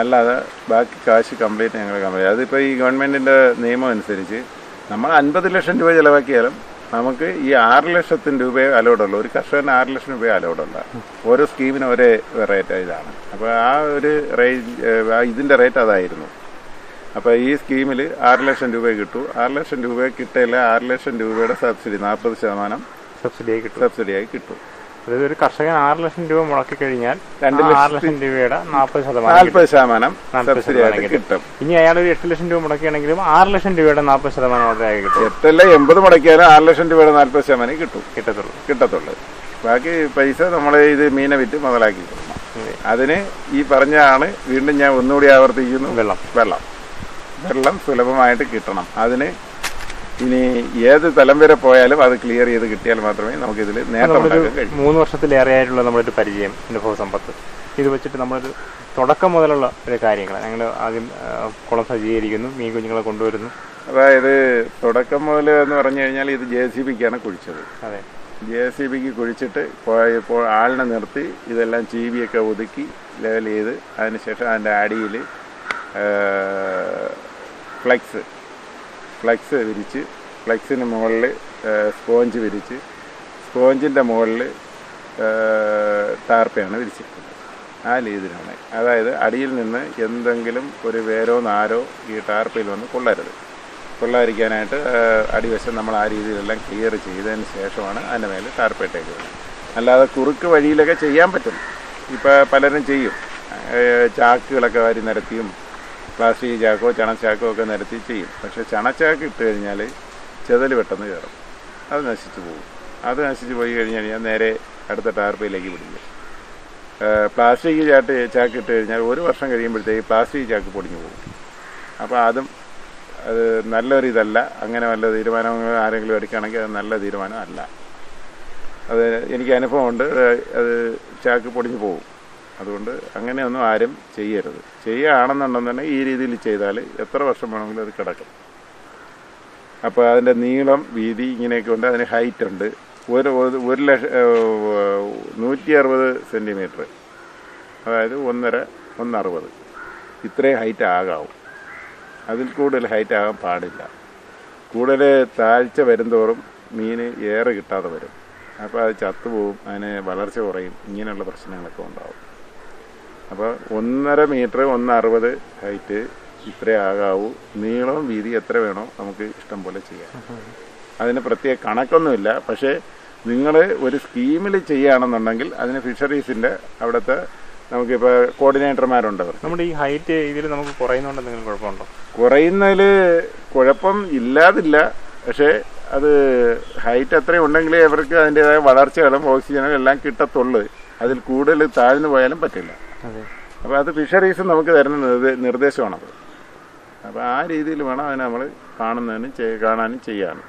അല്ലാതെ ബാക്കി കാശ് കംപ്ലീറ്റ് ഞങ്ങൾ കംപ്ലീറ്റ്. അതിപ്പോൾ ഈ ഗവൺമെന്റിന്റെ നിയമം അനുസരിച്ച് നമ്മൾ അൻപത് ലക്ഷം രൂപ ചിലവാക്കിയാലും നമുക്ക് ഈ ആറ് ലക്ഷത്തിന് രൂപയെ അലോഡുള്ളൂ. ഒരു കർഷകന് ആറ് ലക്ഷം രൂപയെ അലോഡുള്ള. ഓരോ സ്കീമിനും ഒരേ റേറ്റ് ഇതാണ്. അപ്പോൾ ആ ഒരു റേഞ്ച് ഇതിന്റെ റേറ്റ് അതായിരുന്നു. അപ്പോൾ ഈ സ്കീമിൽ ആറ് ലക്ഷം രൂപ കിട്ടൂ. ആറ് ലക്ഷം രൂപ കിട്ടിയാൽ ആറ് ലക്ഷം രൂപയുടെ സബ്സിഡി നാൽപ്പത് ശതമാനം സബ്സിഡിയായി കിട്ടും. സബ്സിഡിയായി കിട്ടും. അതായത് ഒരു കർഷകൻ ആറ് ലക്ഷം രൂപ മുടക്കി കഴിഞ്ഞാൽ ആറ് ലക്ഷം രൂപയുടെ നാൽപ്പത് ശതമാനം. നാൽപ്പത് ശതമാനം നാൽപ്പത് ശതമാനം കിട്ടും. ഇനി അയാൾ ഒരു എട്ട് ലക്ഷം രൂപ മുടക്കുകയാണെങ്കിലും ആറ് ലക്ഷം രൂപയുടെ നാൽപ്പത് ശതമാനം മാത്രമേ കിട്ടും. എട്ടല്ല എൺപത് മുടക്കിയാലും ആറ് ലക്ഷം രൂപയുടെ നാൽപ്പത് ശതമാനം കിട്ടും. കിട്ടത്തുള്ളൂ. കിട്ടത്തുള്ളൂ. ബാക്കി പൈസ നമ്മൾ ഇത് മീനെ വിറ്റ് മുതലാക്കി അതിന് ഈ പറഞ്ഞാണ് വീണ്ടും ഞാൻ ഒന്നുകൂടി ആവർത്തിക്കുന്നു. വെള്ളം. വെള്ളം. വെള്ളം സുലഭമായിട്ട് കിട്ടണം. അതിന് ഇനി ഏത് തലം വരെ പോയാലും അത് ക്ലിയർ ചെയ്ത് കിട്ടിയാൽ മാത്രമേ നേട്ടം നമ്മളൊരു ഉണ്ടാക്കാൻ കഴിയൂ. മൂന്ന് വർഷത്തിലേറെയായിട്ടുള്ള നമ്മളൊരു പരിചയം അനുഭവ സമ്പത്ത് ഇത് വെച്ചിട്ട് നമ്മളൊരു തുടക്കം മുതലുള്ള ഒരു കാര്യങ്ങൾ ഞങ്ങൾ ആദ്യം കുളം സജ്ജീകരിക്കുന്നു മീൻ കുഞ്ഞുങ്ങളെ കൊണ്ടുവരുന്നു. അതായത് തുടക്കം മുതൽ എന്ന് പറഞ്ഞു കഴിഞ്ഞാൽ ഇത് ജെ സി ബിക്കാണ് കുഴിച്ചത്. അതെ. ജെ സി ബിക്ക് കുഴിച്ചിട്ട് പോയപ്പോൾ ആളിനെ നിർത്തി ഇതെല്ലാം ചീവിയൊക്കെ ഒതുക്കി ലെവൽ ചെയ്ത് അതിനുശേഷം അതിന്റെ അടിയിൽ ഫ്ലെക്സ് ഫ്ലെക്സ് വിരിച്ച് ഫ്ലക്സിന് മുകളിൽ സ്പോഞ്ച് വിരിച്ച് സ്പോഞ്ചിന്റെ മുകളിൽ ടാർപ്പയാണ് വിരിച്ചിരിക്കുന്നത്. ആ രീതിയിലാണ്. അതായത് അടിയിൽ നിന്ന് എന്തെങ്കിലും ഒരു വേരോ നാരോ ഈ ടാർപ്പയിൽ വന്ന് കൊള്ളരുത്. കൊള്ളാതിരിക്കാനായിട്ട് അടിവശം നമ്മൾ ആ രീതിയിലെല്ലാം ക്ലിയർ ചെയ്തതിന് ശേഷമാണ് അതിന്റെ മേലെ ടാർപ്പയിട്ടേക്കുന്നത് അല്ലാതെ കുറുക്ക് വഴിയിലൊക്കെ ചെയ്യാൻ പറ്റും. ഇപ്പോൾ പലരും ചെയ്യും. ചാക്കുകളൊക്കെ വാരി നിരത്തിയും പ്ലാസ്റ്റിക് ചാക്കോ ചണച്ചാക്കോ ഒക്കെ നിരത്തി ചെയ്യും. പക്ഷേ ചണച്ചാക്ക് ഇട്ട് കഴിഞ്ഞാൽ ചെതൽ പെട്ടെന്ന് കയറും. അത് നശിച്ചു പോകും. അത് നശിച്ച് പോയി കഴിഞ്ഞ് കഴിഞ്ഞാൽ നേരെ അടുത്ത ടാർപ്പയിലേക്ക് പിടിക്കും. പ്ലാസ്റ്റിക് ചാട്ട് ചാക്ക് ഇട്ട് കഴിഞ്ഞാൽ ഒരു വർഷം കഴിയുമ്പോഴത്തേക്ക് പ്ലാസ്റ്റിക് ചാക്ക് പൊടിഞ്ഞു പോകും. അപ്പോൾ അതും അത് നല്ലൊരു ഇതല്ല. അങ്ങനെ വല്ല തീരുമാനങ്ങൾ ആരെങ്കിലും എടുക്കുകയാണെങ്കിൽ അത് നല്ല തീരുമാനമല്ല അത് എനിക്ക് അനുഭവമുണ്ട്. അത് ചാക്ക് പൊടിഞ്ഞു പോകും. അതുകൊണ്ട് അങ്ങനെയൊന്നും ആരും ചെയ്യരുത്. ചെയ്യുകയാണെന്നുണ്ടെന്നുണ്ടെങ്കിൽ ഈ രീതിയിൽ ചെയ്താൽ എത്ര വർഷം വേണമെങ്കിലും അത് കിടക്കും. അപ്പോൾ അതിന്റെ നീളം വീതി ഇങ്ങനെയൊക്കെ ഉണ്ട്. അതിന് ഹൈറ്റ് ഉണ്ട്. ഒരു ഒരു- ലക്ഷ നൂറ്റി അറുപത് സെന്റിമീറ്റർ. അതായത് ഒന്നര ഒന്നറുപത്. ഇത്രയും ഹൈറ്റ് ആകാവും. അതിൽ കൂടുതൽ ഹൈറ്റ് ആകാൻ പാടില്ല. കൂടുതൽ താഴ്ച വരുംതോറും മീന് ഏറെ കിട്ടാതെ വരും. അപ്പോൾ അത് ചത്തുപോകും അതിന് വളർച്ച കുറയും ഇങ്ങനെയുള്ള പ്രശ്നങ്ങളൊക്കെ ഉണ്ടാവും. അപ്പോൾ ഒന്നര മീറ്റർ ഒന്ന് അറുപത് ഹൈറ്റ് ഇത്രേ ആകാവൂ. നീളവും വീതി എത്ര വേണോ നമുക്ക് ഇഷ്ടം പോലെ ചെയ്യാം. അതിന് പ്രത്യേക കണക്കൊന്നുമില്ല. പക്ഷേ നിങ്ങൾ ഒരു സ്കീമിൽ ചെയ്യുകയാണെന്നുണ്ടെങ്കിൽ അതിന് ഫിഷറീസിന്റെ അവിടുത്തെ നമുക്കിപ്പോൾ കോർഡിനേറ്റർമാരുണ്ട് നമ്മുടെ ഈ ഹൈറ്റ് ഇതിൽ നമുക്ക് കുറയുന്നുണ്ട് എന്തെങ്കിലും കുഴപ്പമുണ്ടോ? കുറയുന്നതിൽ കുഴപ്പം ഇല്ലാതില്ല. പക്ഷേ അത് ഹൈറ്റ് അത്രയും ഉണ്ടെങ്കിലേ അവർക്ക് അതിന്റെതായ വളർച്ചകളും ഓക്സിജനും എല്ലാം കിട്ടത്തുള്ളൂ. അതിൽ കൂടുതൽ താഴ്ന്നു പോയാലും പറ്റില്ല. അപ്പോൾ അത് ഫിഷറീസ് നമുക്ക് തരുന്ന നിർദ്ദേശമാണ് നിർദ്ദേശമാണത്. അപ്പോൾ ആ രീതിയിൽ വേണം അതിനെ നമ്മൾ കാണുന്നതിനും കാണാനും ചെയ്യാനും.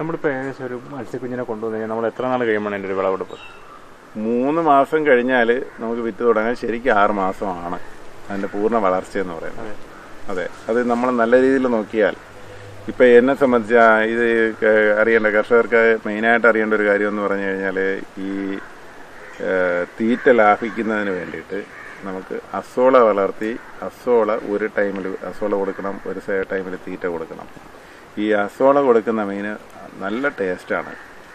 നമ്മളിപ്പോൾ ഏകദേശം ഒരു മത്സ്യക്കുഞ്ഞിനെ കൊണ്ടുവന്നു കഴിഞ്ഞാൽ നമ്മൾ എത്ര നാൾ കഴിയുമ്പോൾ അതിന്റെ ഒരു വിളവെടുപ്പ്? മൂന്ന് മാസം കഴിഞ്ഞാൽ നമുക്ക് വിറ്റ് തുടങ്ങാൻ ശരിക്കും ആറ് മാസമാണ് അതിന്റെ പൂർണ വളർച്ച എന്ന് പറയുന്നത്. അതെ. അതെ. നമ്മൾ നല്ല രീതിയിൽ നോക്കിയാൽ ഇപ്പം എന്നെ സംബന്ധിച്ച് ഇത് അറിയേണ്ട കർഷകർക്ക് മെയിനായിട്ട് അറിയേണ്ട ഒരു കാര്യം എന്ന് പറഞ്ഞു കഴിഞ്ഞാൽ ഈ തീറ്റ ലാഭിക്കുന്നതിന് വേണ്ടിയിട്ട് നമുക്ക് അസോള വളർത്തി അസോള ഒരു ടൈമിൽ അസോള കൊടുക്കണം ഒരു ടൈമിൽ തീറ്റ കൊടുക്കണം. ഈ അസോള കൊടുക്കുന്ന മീന് നല്ല ടേസ്റ്റാണ്.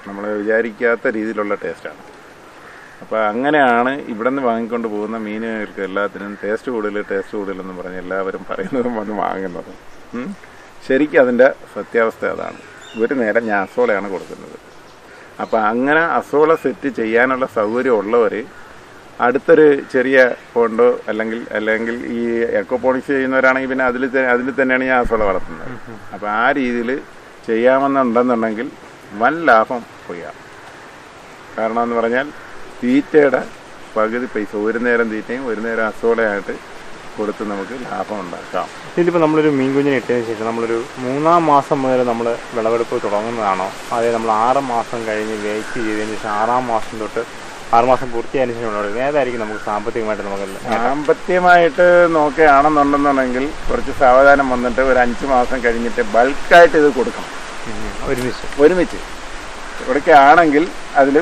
നമ്മൾ വിചാരിക്കാത്ത രീതിയിലുള്ള ടേസ്റ്റാണ്. അപ്പോൾ അങ്ങനെയാണ് ഇവിടെ നിന്ന് വാങ്ങിക്കൊണ്ട് പോകുന്ന മീനുകൾക്ക് എല്ലാത്തിനും ടേസ്റ്റ് കൂടുതൽ ടേസ്റ്റ് കൂടുതലെന്ന് പറഞ്ഞ് എല്ലാവരും പറയുന്നതും വന്ന് വാങ്ങുന്നത്. ശരിക്കും അതിന്റെ സത്യാവസ്ഥ അതാണ്. ഒരു നേരം ഞാൻ അസോളയാണ് കൊടുക്കുന്നത്. അപ്പോൾ അങ്ങനെ അസോള സെറ്റ് ചെയ്യാനുള്ള സൗകര്യം ഉള്ളവർ അടുത്തൊരു ചെറിയ പോണ്ടോ അല്ലെങ്കിൽ അല്ലെങ്കിൽ ഈ എക്കോപോണിക്സ് ചെയ്യുന്നവരാണെങ്കിൽ പിന്നെ അതിൽ അതിൽ തന്നെയാണ് ഞാൻ ആസോള വളർത്തുന്നത്. അപ്പോൾ ആ രീതിയിൽ ചെയ്യാമെന്നുണ്ടെന്നുണ്ടെങ്കിൽ വൻ ലാഭം കൊയ്യാം. കാരണം എന്ന് പറഞ്ഞാൽ തീറ്റയുടെ പകുതി പൈസ ഒരു നേരം തീറ്റയും ഒരു നേരം അസോളയായിട്ട് കൊടുത്ത് നമുക്ക് ലാഭം ഉണ്ടാക്കാം. ഇതിലിപ്പോൾ നമ്മളൊരു മീൻ കുഞ്ഞിനെ ഇട്ടതിന് ശേഷം നമ്മളൊരു മൂന്നാം മാസം മുതൽ നമ്മൾ വിളവെടുപ്പ് തുടങ്ങുന്നതാണോ? അതായത് നമ്മൾ ആറ് മാസം കഴിഞ്ഞ് വെയിറ്റ് ചെയ്തതിന് ശേഷം ആറാം മാസം തൊട്ട് ആറ് മാസം പൂർത്തിയായതിനു ശേഷം ഏതായിരിക്കും നമുക്ക് സാമ്പത്തികമായിട്ട് നമുക്ക് സാമ്പത്തികമായിട്ട് നോക്കുകയാണെന്നുണ്ടെന്നുണ്ടെങ്കിൽ കുറച്ച് സാവധാനം വന്നിട്ട് ഒരു അഞ്ച് മാസം കഴിഞ്ഞിട്ട് ബൾക്കായിട്ട് ഇത് കൊടുക്കണം. ഒരുമിച്ച്. ഒരുമിച്ച്. കൊടുക്കുകയാണെങ്കിൽ അതിൽ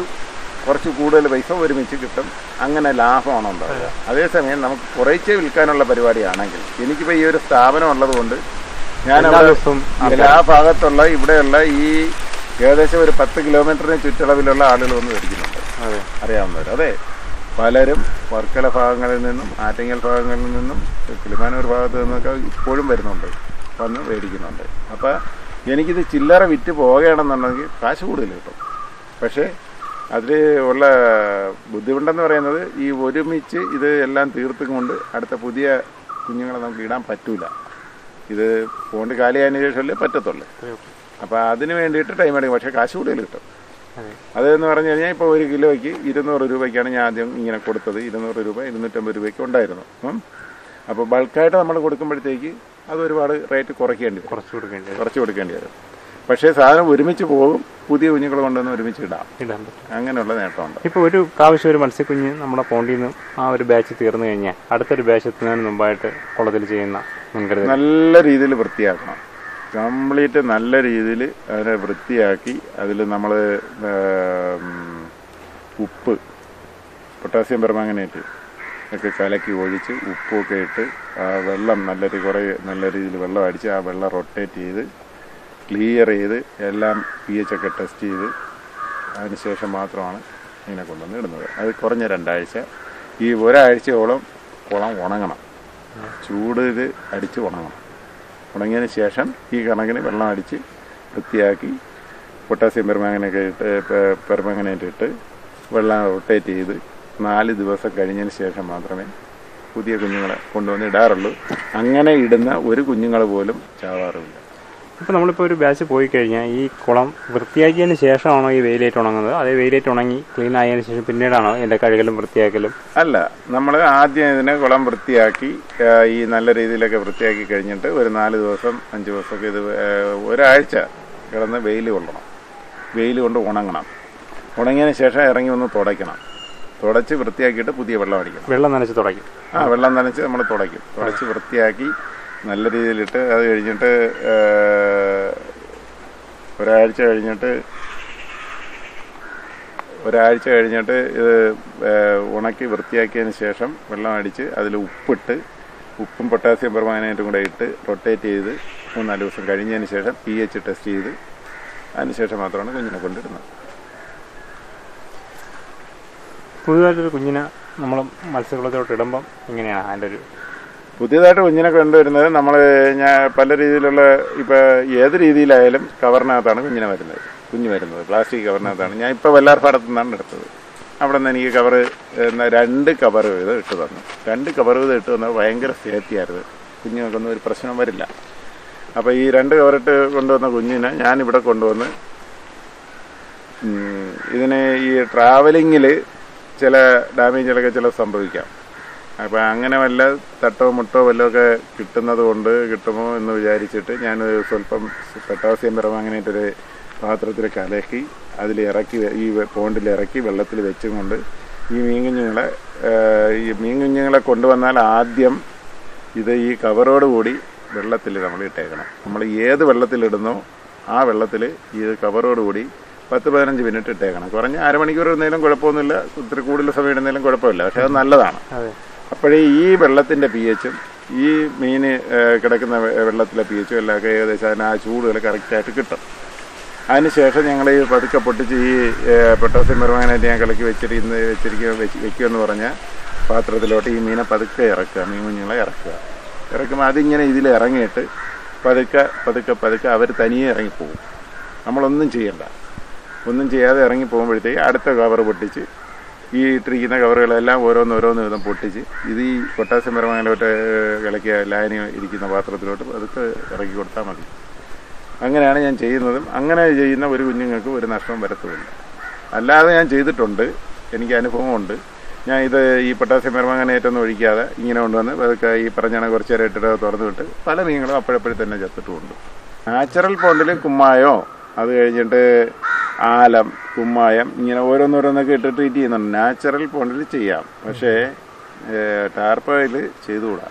കുറച്ച് കൂടുതൽ പൈസ ഒരുമിച്ച് കിട്ടും. അങ്ങനെ ലാഭമാണ് ഉണ്ടാവുക. അതേസമയം നമുക്ക് കുറേച്ചേ വിൽക്കാനുള്ള പരിപാടിയാണെങ്കിൽ എനിക്കിപ്പോൾ ഈ ഒരു സ്ഥാപനം ഉള്ളതുകൊണ്ട് ഞാൻ എല്ലാ ഭാഗത്തുള്ള ഇവിടെയുള്ള ഈ ഏകദേശം ഒരു പത്ത് കിലോമീറ്ററിന് ചുറ്റളവിലുള്ള ആളുകൾ വന്ന് മേടിക്കുന്നുണ്ട്. അറിയാവുന്നവർ അതെ പലരും വർക്കല ഭാഗങ്ങളിൽ നിന്നും ആറ്റിങ്ങൽ ഭാഗങ്ങളിൽ നിന്നും കിളിമാനൂർ ഭാഗത്ത് നിന്നൊക്കെ ഇപ്പോഴും വരുന്നുണ്ട്. വന്ന് മേടിക്കുന്നുണ്ട്. അപ്പോൾ എനിക്കിത് ചില്ലറ വിറ്റ് പോകുകയാണെന്നുണ്ടെങ്കിൽ കാശ് കൂടുതൽ കിട്ടും. പക്ഷേ അതിൽ ഉള്ള ബുദ്ധിമുട്ടെന്ന് പറയുന്നത് ഈ ഒരുമിച്ച് ഇത് എല്ലാം തീർത്തും കൊണ്ട് അടുത്ത പുതിയ കുഞ്ഞുങ്ങളെ നമുക്ക് ഇടാൻ പറ്റൂല. ഇത് പോണ്ട് കാലിയായതിനു ശേഷമല്ലേ പറ്റത്തുള്ളൂ. അപ്പോൾ അതിന് വേണ്ടിയിട്ട് ടൈം എടുക്കും. പക്ഷേ കാശ് കൂടുതൽ കിട്ടും. അതെന്ന് പറഞ്ഞു കഴിഞ്ഞാൽ ഇപ്പോൾ ഒരു കിലോയ്ക്ക് ഇരുന്നൂറ് രൂപയ്ക്കാണ് ഞാൻ ആദ്യം ഇങ്ങനെ കൊടുത്തത്. ഇരുന്നൂറ് രൂപ ഇരുന്നൂറ്റമ്പത് രൂപയ്ക്ക് ഉണ്ടായിരുന്നു. അപ്പോൾ ബൾക്കായിട്ട് നമ്മൾ കൊടുക്കുമ്പോഴത്തേക്ക് അത് ഒരുപാട് റേറ്റ് കുറയ്ക്കേണ്ടി വരും. കുറച്ച് കൊടുക്കേണ്ടി കുറച്ച് കൊടുക്കേണ്ടി വരും. പക്ഷേ സാധനം ഒരുമിച്ച് പോകും പുതിയ കുഞ്ഞുങ്ങൾ കൊണ്ടുവന്ന് ഒരുമിച്ച് ഇടാം. ഇടാൻ പറ്റും. അങ്ങനെയുള്ള നേട്ടമുണ്ട്. ഇപ്പോൾ ഒരു പ്രാവശ്യം ഒരു മത്സ്യക്കുഞ്ഞ് നമ്മുടെ പോണ്ടിയിൽ നിന്ന് ആ ഒരു ബാച്ച് തീർന്നു കഴിഞ്ഞാൽ അടുത്തൊരു ബാച്ച് എത്തുന്നതിന് മുമ്പായിട്ട് കുളത്തിൽ ചെയ്യുന്ന മുൻകരുതൽ. നല്ല രീതിയിൽ വൃത്തിയാക്കണം. കംപ്ലീറ്റ് നല്ല രീതിയിൽ അതിനെ വൃത്തിയാക്കി. അതിൽ നമ്മൾ ഉപ്പ് പൊട്ടാസ്യം പെർമാങ്ങനേറ്റ് ഒക്കെ കലക്കി ഒഴിച്ച് ഉപ്പൊക്കെ ഇട്ട് ആ വെള്ളം നല്ല രീതി കുറേ നല്ല രീതിയിൽ വെള്ളം അടിച്ച് ആ വെള്ളം റൊട്ടേറ്റ് ചെയ്ത് ക്ലിയർ ചെയ്ത് എല്ലാം പി എച്ച് ഒക്കെ ടെസ്റ്റ് ചെയ്ത് അതിനുശേഷം മാത്രമാണ് ഇതിനെ കൊണ്ടുവന്ന് ഇടുന്നത്. അത് കുറഞ്ഞ രണ്ടാഴ്ച. ഈ ഒരാഴ്ചയോളം കുളം ഉണങ്ങണം. ചൂടിൽ അടിച്ച് ഉണങ്ങണം. ഉണങ്ങിയതിന് ശേഷം ഈ കണക്കിന് വെള്ളം അടിച്ച് വൃത്തിയാക്കി പൊട്ടാസ്യം പെർമാങ്ങനൊക്കെ ഇട്ട് പെർമാങ്ങനേറ്റ് ഇട്ട് വെള്ളം റൊട്ടേറ്റ് ചെയ്ത് നാല് ദിവസം കഴിഞ്ഞതിന് ശേഷം മാത്രമേ പുതിയ കുഞ്ഞുങ്ങളെ കൊണ്ടുവന്ന് ഇടാറുള്ളൂ. അങ്ങനെ ഇടുന്ന ഒരു കുഞ്ഞുങ്ങൾ പോലും ചാവാറുമില്ല. ഇപ്പോൾ നമ്മളിപ്പോൾ ഒരു ബാച്ച് പോയി കഴിഞ്ഞാൽ ഈ കുളം വൃത്തിയാക്കിയതിന് ശേഷമാണോ ഈ വെയിലേറ്റ് ഉണങ്ങുന്നത്? അതേ വെയിലേറ്റ് ഉണങ്ങി ക്ലീൻ ആയതിന് ശേഷം പിന്നീടാണോ എന്റെ കഴുകലും വൃത്തിയാക്കലും? അല്ല നമ്മൾ ആദ്യം ഇതിനെ കുളം വൃത്തിയാക്കി ഈ നല്ല രീതിയിലൊക്കെ വൃത്തിയാക്കി കഴിഞ്ഞിട്ട് ഒരു നാല് ദിവസം അഞ്ച് ദിവസമൊക്കെ ഇത് ഒരാഴ്ച കിടന്ന് വെയിൽ കൊള്ളണം. വെയിൽ കൊണ്ട് ഉണങ്ങണം. ഉണങ്ങിയതിന് ശേഷം ഇറങ്ങി ഒന്ന് തുടയ്ക്കണം. തുടച്ച് വൃത്തിയാക്കിയിട്ട് പുതിയ വെള്ളം അടിക്കണം. വെള്ളം നനച്ച് തുടയ്ക്കും. ആ വെള്ളം നനച്ച് നമ്മൾ തുടയ്ക്കും. തുടച്ച് വൃത്തിയാക്കി നല്ല രീതിയിലിട്ട് അത് കഴിഞ്ഞിട്ട് ഒരാഴ്ച കഴിഞ്ഞിട്ട് ഒരാഴ്ച കഴിഞ്ഞിട്ട് ഇത് ഉണക്കി വൃത്തിയാക്കിയതിന് ശേഷം വെള്ളം അടിച്ച് അതിൽ ഉപ്പിട്ട് ഉപ്പും പൊട്ടാസ്യം പെർമാനേറ്റും കൂടെ ഇട്ട് റൊട്ടേറ്റ് ചെയ്ത് മൂന്നാൽ ദിവസം കഴിഞ്ഞതിന് ശേഷം പി എച്ച് ടെസ്റ്റ് ചെയ്ത് അതിന് ശേഷം മാത്രമാണ് കുഞ്ഞിനെ കൊണ്ടിടുന്നത്. പുതുതായിട്ടൊരു കുഞ്ഞിനെ നമ്മൾ മത്സ്യക്കുളത്തിലോട്ട് ഇടുമ്പം ഇങ്ങനെയാണ് അതിന്റെ ഒരു പുതിയതായിട്ട് കുഞ്ഞിനെ കൊണ്ടുവരുന്നത് നമ്മൾ ഞാൻ പല രീതിയിലുള്ള ഇപ്പം ഏത് രീതിയിലായാലും കവറിനകത്താണ് കുഞ്ഞിനെ വരുന്നത്. കുഞ്ഞ് വരുന്നത്. പ്ലാസ്റ്റിക് കവറിനകത്താണ്. ഞാൻ ഇപ്പോൾ വെള്ളാർപ്പാടത്തു നിന്നാണ് എടുത്തത്. അവിടെ നിന്ന് എനിക്ക് കവർ രണ്ട് കവർ ഇത് ഇട്ട് തന്നു. രണ്ട് കവർ ഇത് ഇട്ട് തന്നത് ഭയങ്കര സേഫ്റ്റി ആയിരുന്നു. കുഞ്ഞുങ്ങൾക്കൊന്നും ഒരു പ്രശ്നം വരില്ല. അപ്പോൾ ഈ രണ്ട് കവറിട്ട് കൊണ്ടുവന്ന കുഞ്ഞിനെ ഞാനിവിടെ കൊണ്ടുവന്ന് ഇതിന് ഈ ട്രാവലിങ്ങിൽ ചില ഡാമേജുകളൊക്കെ ചില സംഭവിക്കാം. അപ്പോൾ അങ്ങനെ വല്ല തട്ടോ മുട്ടോ വല്ലതൊക്കെ കിട്ടുന്നത് കൊണ്ട് കിട്ടുമോ എന്ന് വിചാരിച്ചിട്ട് ഞാൻ സ്വല്പം പൊട്ടാസ്യം പറഞ്ഞ അങ്ങനെയായിട്ടൊരു പാത്രത്തിൽ കലക്കി അതിൽ ഇറക്കി ഈ പോണ്ടിൽ ഇറക്കി വെള്ളത്തിൽ വെച്ചും കൊണ്ട് ഈ മീൻ കുഞ്ഞുങ്ങളെ ഈ മീൻ കുഞ്ഞുങ്ങളെ കൊണ്ടുവന്നാൽ ആദ്യം ഇത് ഈ കവറോട് കൂടി വെള്ളത്തിൽ നമ്മൾ ഇട്ടേക്കണം. നമ്മൾ ഏത് വെള്ളത്തിലിടുന്നോ ആ വെള്ളത്തിൽ ഈ കവറോട് കൂടി പത്ത് പതിനഞ്ച് മിനിറ്റ് ഇട്ടേക്കണം. കുറഞ്ഞ അരമണിക്കൂർ ഇടുന്നതിലും കുഴപ്പമൊന്നുമില്ല. ഒത്തിരി കൂടുതൽ സമയം ഇടുന്നതിലും കുഴപ്പമില്ല. പക്ഷെ അത് നല്ലതാണ്. അപ്പോഴേ ഈ വെള്ളത്തിന്റെ പി എച്ചും ഈ മീൻ കിടക്കുന്ന വെള്ളത്തിലെ പി എച്ചും എല്ലാം ഏകദേശം അതിന് ആ ചൂടുകൾ കറക്റ്റായിട്ട് കിട്ടും. അതിനുശേഷം ഞങ്ങൾ ഈ പതുക്കെ പൊട്ടിച്ച് ഈ പൊട്ടാസ്യം പെർമാനായിട്ട് ഞാൻ കലക്കി വെച്ചിട്ട് ഇന്ന് വെച്ചിരിക്കുക വെച്ച് വെക്കുമെന്ന് പറഞ്ഞാൽ പാത്രത്തിലോട്ട് ഈ മീനെ പതുക്കെ ഇറക്കുക മീൻ കുഞ്ഞുങ്ങളെ ഇറക്കുക. ഇറക്കുമ്പോൾ അതിങ്ങനെ ഇതിൽ ഇറങ്ങിയിട്ട് പതുക്കെ പതുക്കെ പതുക്കെ അവർ തനിയെ ഇറങ്ങിപ്പോകും. നമ്മളൊന്നും ചെയ്യണ്ട. ഒന്നും ചെയ്യാതെ ഇറങ്ങി പോകുമ്പോഴത്തേക്ക് അടുത്ത കവർ പൊട്ടിച്ച് ഈ ഇട്ടിരിക്കുന്ന കവറുകളെല്ലാം ഓരോന്ന് ഓരോന്ന് വിധം പൊട്ടിച്ച് ഇത് ഈ പൊട്ടാസ്യം പെർമാനോട്ട് കിളക്കിയ ലായനി ഇരിക്കുന്ന പാത്രത്തിലോട്ട് അതൊക്കെ ഇറക്കി കൊടുത്താൽ മതി. അങ്ങനെയാണ് ഞാൻ ചെയ്യുന്നതും. അങ്ങനെ ചെയ്യുന്ന ഒരു കുഞ്ഞുങ്ങൾക്ക് ഒരു നഷ്ടവും വരത്തുമില്ല. അല്ലാതെ ഞാൻ ചെയ്തിട്ടുണ്ട്. എനിക്ക് അനുഭവമുണ്ട്. ഞാൻ ഇത് ഈ പൊട്ടാസ്യം പെർമാങ്ങനേറ്റൊന്നും ഒഴിക്കാതെ ഇങ്ങനെ കൊണ്ടുവന്ന് അതൊക്കെ ഈ പറഞ്ഞാണ് കുറച്ച് നേരം ഇട്ടിട്ട് തുറന്നു വിട്ട് പല മീനുകളും അപ്പോഴപ്പോഴും തന്നെ ചത്തിട്ടുമുണ്ട്. നാച്ചുറൽ പോണ്ടിൽ കുമ്മായോ? അത് കഴിഞ്ഞിട്ട് ആലം കുമ്മായം ഇങ്ങനെ ഓരോന്നോരോന്നൊക്കെ ഇട്ട് ട്രീറ്റ് ചെയ്യുന്നുണ്ട്. നാച്ചുറൽ പോണ്ടിൽ ചെയ്യാം. പക്ഷേ ടാർപ്പയിൽ ചെയ്തുകൂടാ.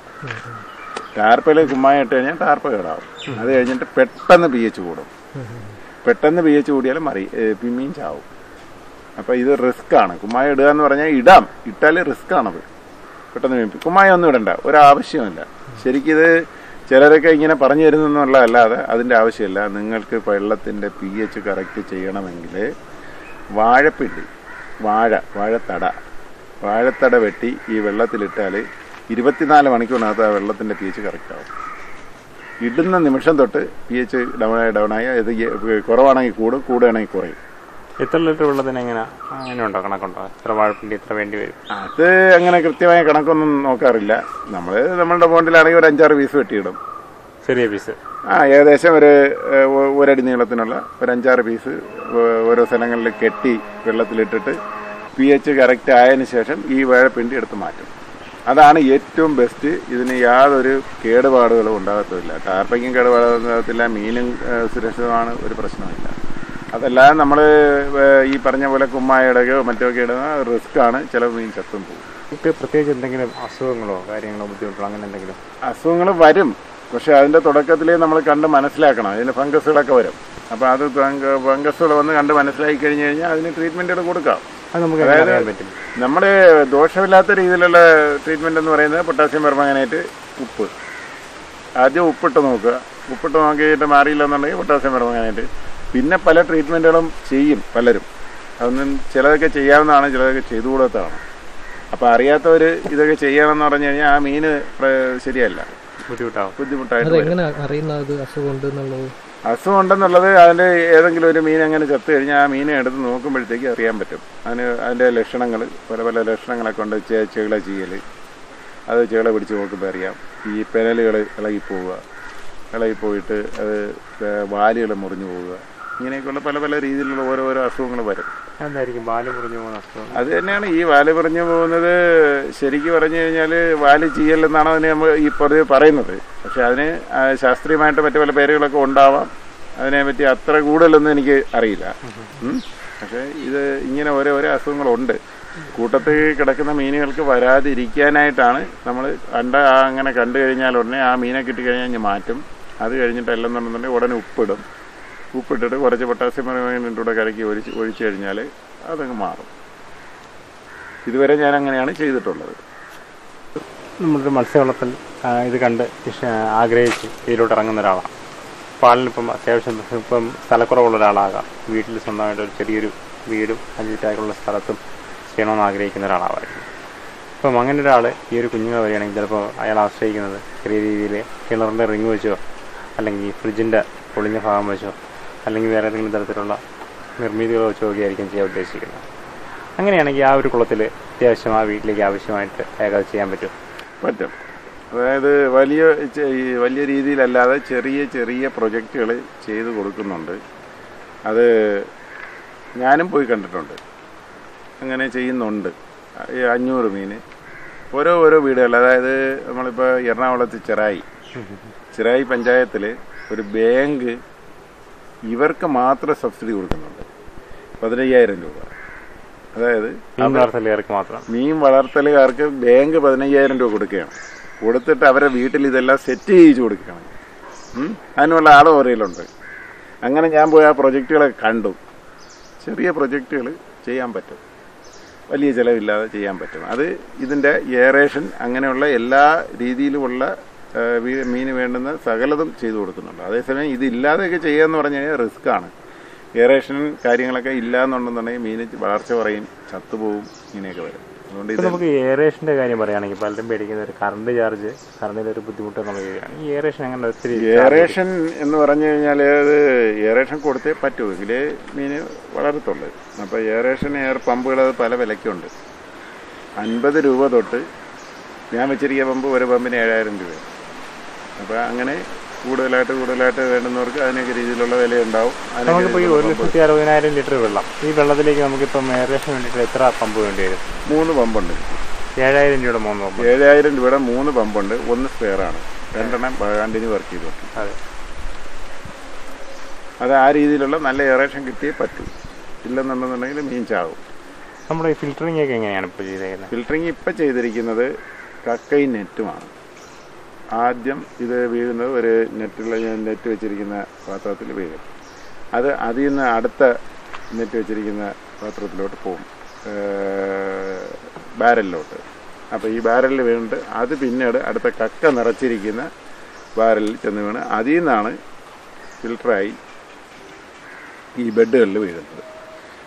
ടാർപ്പയിൽ കുമ്മായം ഇട്ട് കഴിഞ്ഞാൽ ടാർപ്പ കേടാവും. അത് കഴിഞ്ഞിട്ട് പെട്ടെന്ന് പി എച്ച് കൂടും. പെട്ടെന്ന് പി എച്ച് കൂടിയാലും മറി പിന്നെയും ചാവും. അപ്പോൾ ഇത് റിസ്ക് ആണ്. കുമ്മായം ഇടുക എന്ന് പറഞ്ഞാൽ ഇടാം. ഇട്ടാൽ റിസ്ക് ആണത്. പെട്ടെന്ന്. കുമ്മായം ഒന്നും ഇടണ്ട. ഒരാവശ്യമില്ല ശരിക്കും ഇത് ചിലരൊക്കെ ഇങ്ങനെ പറഞ്ഞു തരുന്നതെന്നുള്ളതല്ലാതെ അതിന്റെ ആവശ്യമില്ല. നിങ്ങൾക്ക് വെള്ളത്തിന്റെ പി എച്ച് കറക്റ്റ് ചെയ്യണമെങ്കിൽ വാഴപ്പിണ്ടി വാഴ വാഴത്തട വാഴത്തട വെട്ടി ഈ വെള്ളത്തിലിട്ടാൽ ഇരുപത്തിനാല് മണിക്കൂറിനകത്ത് ആ വെള്ളത്തിന്റെ പി എച്ച് കറക്റ്റ് ആവും. ഇടുന്ന നിമിഷം തൊട്ട് പി എച്ച് ഡൗൺ ആയി. ഇത് കുറവാണെങ്കിൽ കൂടും കൂടുകയാണെങ്കിൽ കുറയും. എത്ര ലിറ്റർ വെള്ളത്തിന് എങ്ങനെ? അങ്ങനെ ഉണ്ടോ കണക്കുണ്ടോ? എത്ര വാഴപ്പിണ്ടി എത്ര വേണ്ടി വരും? അത് അങ്ങനെ കൃത്യമായ കണക്കൊന്നും നോക്കാറില്ല. നമ്മൾ നമ്മളുടെ ബോണ്ടിലാണെങ്കിൽ ഒരു അഞ്ചാറ് പീസ് വെട്ടിയിടും. ചെറിയ പീസ്. ആ ഏകദേശം ഒരു ഒരടി നീളത്തിനുള്ള ഒരു അഞ്ചാറ് പീസ് ഓരോ സ്ഥലങ്ങളിൽ കെട്ടി വെള്ളത്തിലിട്ടിട്ട് പി എച്ച് കറക്റ്റ് ആയതിനു ശേഷം ഈ വാഴപ്പിണ്ടി എടുത്ത് മാറ്റും. അതാണ് ഏറ്റവും ബെസ്റ്റ് ഇതിന് യാതൊരു കേടുപാടുകളും ഉണ്ടാകത്തില്ല ടാർപ്പയ്ക്കും കേടുപാടുണ്ടാകത്തില്ല മീനും സുരക്ഷിതമാണ്. ഒരു പ്രശ്നമില്ല അതല്ലാതെ നമ്മൾ ഈ പറഞ്ഞ പോലെ കുമ്മായ ഇടുകയോ മറ്റോ ഒക്കെ ഇടുന്ന റിസ്ക് ആണ് ചില മീൻ ചത്തും പോകും. നിങ്ങൾക്ക് പ്രത്യേകിച്ച് എന്തെങ്കിലും അസുഖങ്ങളോ കാര്യങ്ങളോ ബുദ്ധിമുട്ടോ അങ്ങനെ എന്തെങ്കിലും? അസുഖങ്ങൾ വരും. പക്ഷേ അതിന്റെ തുടക്കത്തിലേ നമ്മൾ കണ്ട് മനസ്സിലാക്കണം. അതിന് ഫംഗസുകളൊക്കെ വരും. അപ്പോൾ അത് ഫംഗസുകൾ വന്ന് കണ്ട് മനസ്സിലാക്കി കഴിഞ്ഞ് കഴിഞ്ഞാൽ അതിന് ട്രീറ്റ്മെന്റുകൾ കൊടുക്കാം. അത് നമുക്ക് എങ്ങനെ നമ്മൾ ദോഷമില്ലാത്ത രീതിയിലുള്ള ട്രീറ്റ്മെന്റ് എന്ന് പറയുന്നത് പൊട്ടാസ്യം പെർമാങ്ങനേറ്റ് ഉപ്പ്. ആദ്യം ഉപ്പിട്ട് നോക്കുക. ഉപ്പിട്ട് നോക്കിയിട്ട് മാറിയില്ല എന്നുണ്ടെങ്കിൽ പൊട്ടാസ്യം പെർമാങ്ങനേറ്റ് പിന്നെ പല ട്രീറ്റ്മെന്റുകളും ചെയ്യും പലരും. അതൊന്നും ചിലതൊക്കെ ചെയ്യാവുന്നതാണ് ചിലതൊക്കെ ചെയ്തു കൂടാത്തതാണ് അപ്പോൾ അറിയാത്തവർ ഇതൊക്കെ ചെയ്യണമെന്ന് പറഞ്ഞു കഴിഞ്ഞാൽ ആ മീന് പ്ര- ശരിയല്ല. ബുദ്ധിമുട്ടാവും. ബുദ്ധിമുട്ടായിട്ട് അസുഖം ഉണ്ടെന്നുള്ളത്? അതിന്റെ ഏതെങ്കിലും ഒരു മീൻ അങ്ങനെ ചത്ത് കഴിഞ്ഞാൽ ആ മീനെ എടുത്ത് നോക്കുമ്പോഴത്തേക്ക് അറിയാൻ പറ്റും. അതിന് അതിന്റെ ലക്ഷണങ്ങൾ പല പല ലക്ഷണങ്ങളൊക്കെ ഉണ്ട്. ചെ ചെകിള ചെയ്യൽ അത് ചേളെ പിടിച്ച് നോക്കുമ്പോൾ അറിയാം. ഈ പെനലുകൾ ഇളകിപ്പോവുക. ഇളകിപ്പോയിട്ട് അത് വാലുകൾ മുറിഞ്ഞു പോവുക. ഇങ്ങനെയൊക്കെയുള്ള പല പല രീതിയിലുള്ള ഓരോരോ അസുഖങ്ങൾ വരും. എന്തായിരിക്കും വാൽ മുറിഞ്ഞു പോകുന്ന അസുഖം? അത് തന്നെയാണ്. ഈ വാൽ പറഞ്ഞു പോകുന്നത് ശരിക്കും പറഞ്ഞു കഴിഞ്ഞാൽ വാൽ ചെയ്യലെന്നാണ് അതിന് നമ്മൾ ഈ പൊതുവെ പറയുന്നത്. പക്ഷെ അതിന് ശാസ്ത്രീയമായിട്ട് മറ്റു പല പേരുകളൊക്കെ ഉണ്ടാവാം. അതിനെ പറ്റി അത്ര കൂടുതലൊന്നും എനിക്ക് അറിയില്ല. പക്ഷെ ഇത് ഇങ്ങനെ ഓരോ ഓരോ അസുഖങ്ങളുണ്ട്. കൂട്ടത്തിൽ കിടക്കുന്ന മീനുകൾക്ക് വരാതിരിക്കാനായിട്ടാണ് നമ്മൾ കണ്ട അങ്ങനെ കണ്ടു കഴിഞ്ഞാൽ ഉടനെ ആ മീനെ കിട്ടിക്കഴിഞ്ഞാൽ മാറ്റും. അത് കഴിഞ്ഞിട്ട് അല്ലെന്നുണ്ടെന്നുണ്ടെങ്കിൽ ഉടനെ ഉപ്പിടും. ഉപ്പിട്ടിട്ട് കുറച്ച് പൊട്ടാസ്യം കൂടെ കലക്കി ഒഴിച്ച് ഒഴിച്ചു കഴിഞ്ഞാൽ അതങ്ങ് മാറും. ഇതുവരെ ഞാൻ അങ്ങനെയാണ് ചെയ്തിട്ടുള്ളത്. നമ്മളൊരു മത്സ്യവളത്തിൽ ഇത് കണ്ട് ആഗ്രഹിച്ച് ഇതിലോട്ട് ഇറങ്ങുന്ന ഒരാളാണ് പാലിനിപ്പം അത്യാവശ്യം ഇപ്പം സ്ഥലക്കുറവുള്ള ഒരാളാകാം. വീട്ടിൽ സ്വന്തമായിട്ട് ഒരു ചെറിയൊരു വീടും അഞ്ചിറ്റായിട്ടുള്ള സ്ഥലത്തും ചെയ്യണമെന്ന് ആഗ്രഹിക്കുന്ന ഒരാളാവായിരുന്നു. അപ്പം അങ്ങനെ ഒരാൾ ഈ ഒരു കുഞ്ഞുങ്ങൾ വരികയാണെങ്കിൽ ചിലപ്പോൾ അയാൾ ആശ്രയിക്കുന്നത് ചെറിയ രീതിയിൽ കിണറിന്റെ റിങ് വെച്ചോ അല്ലെങ്കിൽ ഫ്രിഡ്ജിന്റെ പൊളിഞ്ഞ ഭാഗം വെച്ചോ അല്ലെങ്കിൽ വേറെ ഏതെങ്കിലും തരത്തിലുള്ള നിർമ്മിതികളോ വെച്ചോ ഒക്കെ ചെയ്യാൻ ഉദ്ദേശിക്കുന്നത്. അങ്ങനെയാണെങ്കിൽ ആ ഒരു കുളത്തിൽ അത്യാവശ്യം ആ വീട്ടിലേക്ക് ആവശ്യമായിട്ട് അയാൾക്ക് ചെയ്യാൻ പറ്റും. പറ്റും. അതായത് വലിയ വലിയ രീതിയിലല്ലാതെ ചെറിയ ചെറിയ പ്രൊജക്റ്റുകൾ ചെയ്ത് കൊടുക്കുന്നുണ്ട്. അത് ഞാനും പോയി കണ്ടിട്ടുണ്ട്. അങ്ങനെ ചെയ്യുന്നുണ്ട്. ഈ അഞ്ഞൂറ് മീൻ ഓരോ ഓരോ വീടുകൾ അതായത് നമ്മളിപ്പോൾ എറണാകുളത്ത് ചിറായി. ചിറായി പഞ്ചായത്തിൽ ഒരു ബാങ്ക് ഇവർക്ക് മാത്രം സബ്സിഡി കൊടുക്കുന്നുണ്ട്. പതിനയ്യായിരം രൂപ. അതായത് മീൻ വളർത്തലുകാർക്ക് മാത്രം. മീൻ വളർത്തലുകാർക്ക് ബാങ്ക് പതിനയ്യായിരം രൂപ കൊടുക്കുകയാണ്. കൊടുത്തിട്ട് അവരെ വീട്ടിൽ ഇതെല്ലാം സെറ്റ് ചെയ്യിച്ചു കൊടുക്കുകയാണ്? അതിനുള്ള ആളും ഓരയിലുണ്ട് അങ്ങനെ ഞാൻ പോയി ആ പ്രൊജക്റ്റുകളൊക്കെ കണ്ടു. ചെറിയ പ്രൊജക്റ്റുകൾ ചെയ്യാൻ പറ്റും. വലിയ ചിലവില്ലാതെ ചെയ്യാൻ പറ്റും. അത് ഇതിന്റെ എയറേഷൻ അങ്ങനെയുള്ള എല്ലാ രീതിയിലുമുള്ള മീന് വേണ്ടുന്ന സകലതും ചെയ്തു കൊടുക്കുന്നുണ്ട്. അതേസമയം ഇതില്ലാതെയൊക്കെ ചെയ്യുക എന്ന് പറഞ്ഞു കഴിഞ്ഞാൽ റിസ്ക് ആണ് എയറേഷനും കാര്യങ്ങളൊക്കെ ഇല്ല എന്നുണ്ടെന്നുണ്ടെങ്കിൽ മീൻ വളർച്ച കുറയും ചത്തുപോകും ഇങ്ങനെയൊക്കെ വരും. അതുകൊണ്ട് നമുക്ക് ഏറേഷന്റെ കാര്യം പറയുകയാണെങ്കിൽ പലരും പേടിക്കുന്ന ഒരു കറണ്ട് ചാർജ് കറണ്ടിന്റെ ഒരു ബുദ്ധിമുട്ട് ചെയ്യുകയാണ് ഈ എയറേഷൻ അങ്ങനെ ഒത്തിരി എയറേഷൻ എന്ന് പറഞ്ഞു കഴിഞ്ഞാൽ അത് എയറേഷൻ കൊടുത്തേ പറ്റൂ. എങ്കിലേ മീൻ വളരത്തുള്ളൂ. അപ്പോൾ എയറേഷൻ എയർ പമ്പുകൾ അത് പല വിലയ്ക്കുണ്ട്. അൻപത് രൂപ തൊട്ട് ഞാൻ വെച്ചിരിക്കുന്ന പമ്പ് ഒരു പമ്പിന് ഏഴായിരം രൂപ അപ്പോൾ അങ്ങനെ കൂടുതലായിട്ട് കൂടുതലായിട്ട് വേണ്ടുന്നവർക്ക് അതിനൊക്കെ രീതിയിലുള്ള വില ഉണ്ടാവും നമുക്കിപ്പോ ഈ ഒരു ലക്ഷത്തി അറുപതിനായിരം ലിറ്റർ വെള്ളം. ഈ വെള്ളത്തിലേക്ക് നമുക്കിപ്പോൾ ഏകദേശം വേണ്ടിയിട്ട് എത്ര പമ്പ് വേണ്ടി വരും? മൂന്ന് പമ്പുണ്ട്. ഏഴായിരം രൂപയുടെ മൂന്ന് പമ്പ്. ഏഴായിരം രൂപയുടെ മൂന്ന് പമ്പുണ്ട്. ഒന്ന് സ്പെയർ ആണ്. രണ്ടെണ്ണം കണ്ടിന്യൂ വർക്ക് ചെയ്തു അതെ. അത് ആ രീതിയിലുള്ള നല്ല എയറേഷൻ കിട്ടിയേ പറ്റൂ. ഇല്ലെന്നുണ്ടെന്നുണ്ടെങ്കിൽ മീൻ ചാവും. നമ്മുടെ ഫിൽറ്ററിംഗ് ഒക്കെ എങ്ങനെയാണ് ഇപ്പോൾ ചെയ്തേക്കുന്നത് ഫിൽറ്ററിംഗ് ഇപ്പം ചെയ്തിരിക്കുന്നത് കക്കൈ നെറ്റുമാണ് ആദ്യം ഇത് വീഴുന്നത് ഒരു നെറ്റുള്ള നെറ്റ് വെച്ചിരിക്കുന്ന പാത്രത്തിൽ വീഴും അത് അതിൽ നിന്ന് അടുത്ത നെറ്റ് വെച്ചിരിക്കുന്ന പാത്രത്തിലോട്ട് പോകും. ബാരലിലോട്ട്. അപ്പോൾ ഈ ബാരലിൽ വീണിട്ട് അത് പിന്നീട് അടുത്ത കക്ക നിറച്ചിരിക്കുന്ന ബാരലിൽ ചെന്ന് വീണ്. അതിൽ നിന്നാണ് ഫിൽട്ടറായി ഈ ബെഡുകളിൽ വീഴുന്നത്.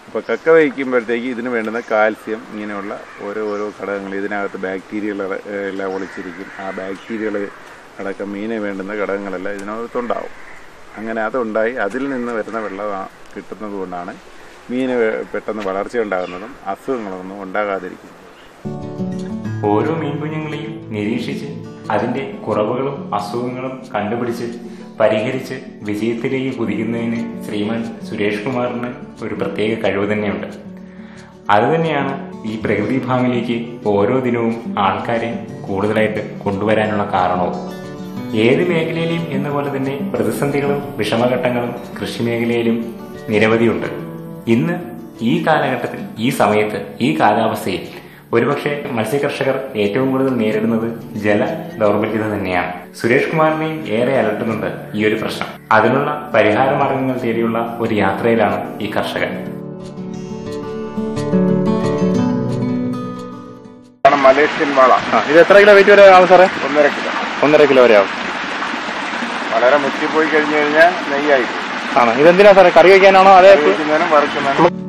അപ്പോൾ കക്ക വയ്ക്കുമ്പോഴത്തേക്ക് ഇതിന് വേണ്ടുന്ന കാൽസ്യം ഇങ്ങനെയുള്ള ഓരോ ഓരോ ഘടകങ്ങൾ ഇതിനകത്ത് ബാക്ടീരിയകൾ എല്ലാം ഒളിച്ചിരിക്കും. ആ ബാക്ടീരിയകൾ അടക്കം മീനെ വേണ്ടുന്ന ഘടകങ്ങളെല്ലാം ഇതിനകത്തുണ്ടാവും. അങ്ങനെ അതുണ്ടായി അതിൽ നിന്ന് വരുന്ന വെള്ളം കിട്ടുന്നത് കൊണ്ടാണ് മീന് പെട്ടെന്ന് വളർച്ച ഉണ്ടാകുന്നതും അസുഖങ്ങളൊന്നും ഉണ്ടാകാതിരിക്കുന്നതും. ഓരോ മീൻകുഞ്ഞുങ്ങളെയും നിരീക്ഷിച്ച് അതിന്റെ കുറവുകളും അസുഖങ്ങളും കണ്ടുപിടിച്ച് പരിഹരിച്ച് വിജയത്തിലേക്ക് കുതിക്കുന്നതിന് ശ്രീമാൻ സുരേഷ് കുമാറിന് ഒരു പ്രത്യേക കഴിവ് തന്നെയുണ്ട്. അതുതന്നെയാണ് ഈ പ്രകൃതി ഭാവിയിലേക്ക് ഓരോ ദിനവും ആൾക്കാരെ കൂടുതലായിട്ട് കൊണ്ടുവരാനുള്ള കാരണവും. ഏത് മേഖലയിലെയും എന്ന പോലെ തന്നെ പ്രതിസന്ധികളും വിഷമഘട്ടങ്ങളും കൃഷി മേഖലയിലും നിരവധിയുണ്ട്. ഇന്ന് ഈ കാലഘട്ടത്തിൽ ഈ സമയത്ത് ഈ കാലാവസ്ഥയിൽ ഒരുപക്ഷെ മത്സ്യകർഷകർ ഏറ്റവും കൂടുതൽ നേരിടുന്നത് ജല ദൗർബല്യത തന്നെയാണ്. സുരേഷ് കുമാറിനെയും ഏറെ അലട്ടുന്നുണ്ട് ഈ ഒരു പ്രശ്നം. അതിനുള്ള പരിഹാര മാർഗങ്ങൾ തേടിയുള്ള ഒരു യാത്രയിലാണ് ഈ കർഷകൻ. ആണ് മലേഷ്യൻ വാള. ഇത് എത്ര കിലോ വെയിറ്റ് വരെ ആവും സാറേ? ഒന്നര കിലോ. ഒന്നര കിലോ വരെ ആവും. വളരെ മുറ്റിപ്പോയി കഴിഞ്ഞു കഴിഞ്ഞാൽ നെയ്യായി. ആണോ? ഇതെന്തിനാ സാറേ? കറി വയ്ക്കാനാണോ? അതെ വറുക്കുന്നതിനും.